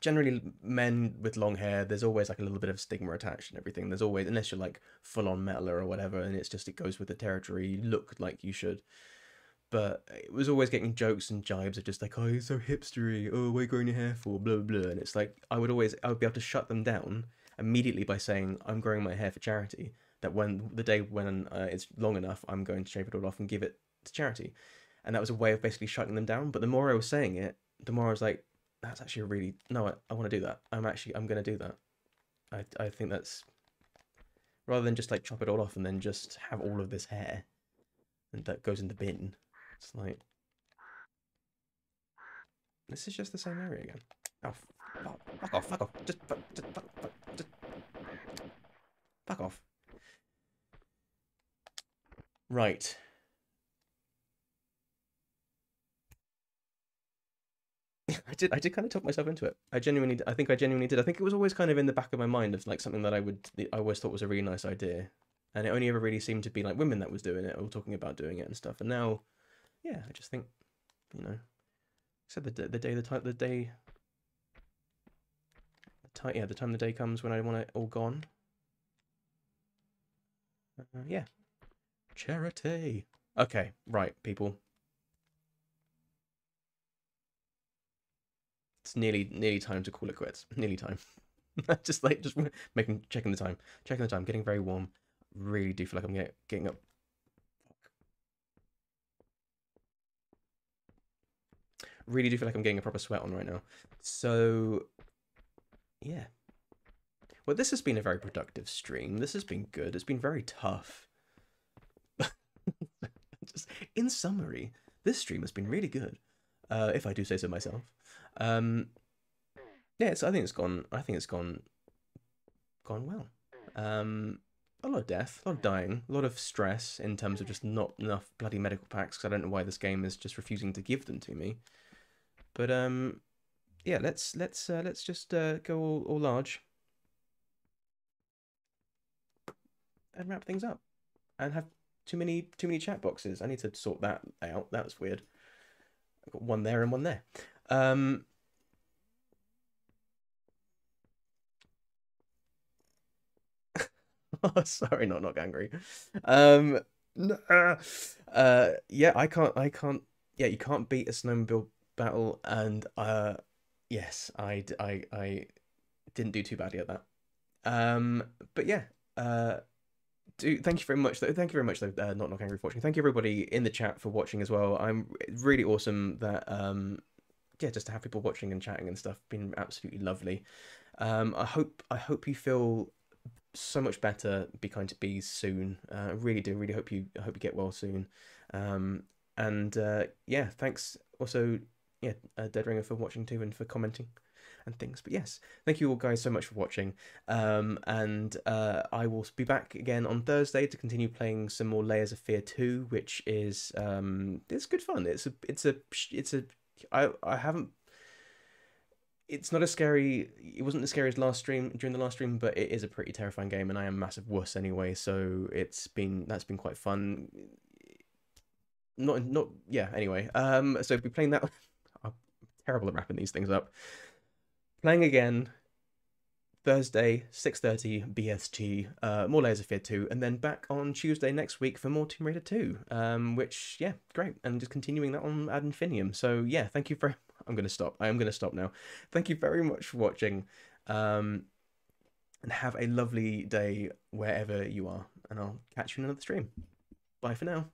generally men with long hair. There's always like a little bit of stigma attached and everything. There's always unless you're like full on metaler or whatever, and it's just it goes with the territory. You look like you should. But it was always getting jokes and jibes of just like, oh, you're so hipstery. Oh, what are you growing your hair for? Blah blah. blah. And it's like I would always I would be able to shut them down immediately by saying I'm growing my hair for charity. That when the day when uh, it's long enough, I'm going to shave it all off and give it to charity. And that was a way of basically shutting them down. But the more I was saying it, the more I was like, that's actually a really no. I, I want to do that. I'm actually I'm going to do that. I I think that's rather than just like chop it all off and then just have all of this hair and that goes in the bin. It's like this is just the same area again. Oh, fuck, fuck off, fuck off, just, fuck, just, fuck, fuck, just, fuck off. Right. I did. I did kind of talk myself into it. I genuinely. I think I genuinely did. I think it was always kind of in the back of my mind of like something that I would. I always thought was a really nice idea, and it only ever really seemed to be like women that was doing it or talking about doing it and stuff. And now, yeah, I just think, you know, said the the day the time the day. The time, yeah, the time the day comes when I want it all gone. Uh, yeah, charity. Okay, right, people. It's nearly nearly time to call it quits. Nearly time. just like just making checking the time, checking the time, getting very warm. Really do feel like I'm getting getting up. Really do feel like I'm getting a proper sweat on right now. So, yeah. Well, this has been a very productive stream. This has been good. It's been very tough. just in summary, this stream has been really good. Uh, if I do say so myself. Um, yeah, it's, I think it's gone. I think it's gone, gone well. Um, a lot of death, a lot of dying, a lot of stress in terms of just not enough bloody medical packs. Because I don't know why this game is just refusing to give them to me. But um, yeah, let's let's uh, let's just uh, go all, all large and wrap things up, and have too many too many chat boxes. I need to sort that out. That's weird. I've got one there and one there. Um, sorry, not not angry. Um, uh, yeah, I can't, I can't. Yeah, you can't beat a snowmobile battle, and uh, yes, I, I, I didn't do too badly at that. Um, but yeah, uh, do thank you very much. Though, thank you very much, though. Uh, not not angry for watching. Thank you everybody in the chat for watching as well. I'm really awesome that um yeah, just to have people watching and chatting and stuff, been absolutely lovely. Um, I hope I hope you feel so much better. Be kind to bees soon. Uh, I really do. Really hope you I hope you get well soon. Um, and uh, yeah, thanks also yeah, uh, Dead Ringer for watching too and for commenting and things. But yes, thank you all guys so much for watching. Um, and uh, I will be back again on Thursday to continue playing some more Layers of Fear 2, which is um, it's good fun. It's a it's a it's a I I haven't. It's not as scary. It wasn't as scary as last stream during the last stream, but it is a pretty terrifying game, and I am massive wuss anyway. So it's been that's been quite fun. Not not yeah. Anyway, um, so be playing that. I'm terrible at wrapping these things up. Playing again Thursday, 6.30 BST, uh, more Layers of Fear 2, and then back on Tuesday next week for more Tomb Raider 2, um, which, yeah, great, and just continuing that on Ad Infinium. So, yeah, thank you very... I'm going to stop. I am going to stop now. Thank you very much for watching, um, and have a lovely day wherever you are, and I'll catch you in another stream. Bye for now.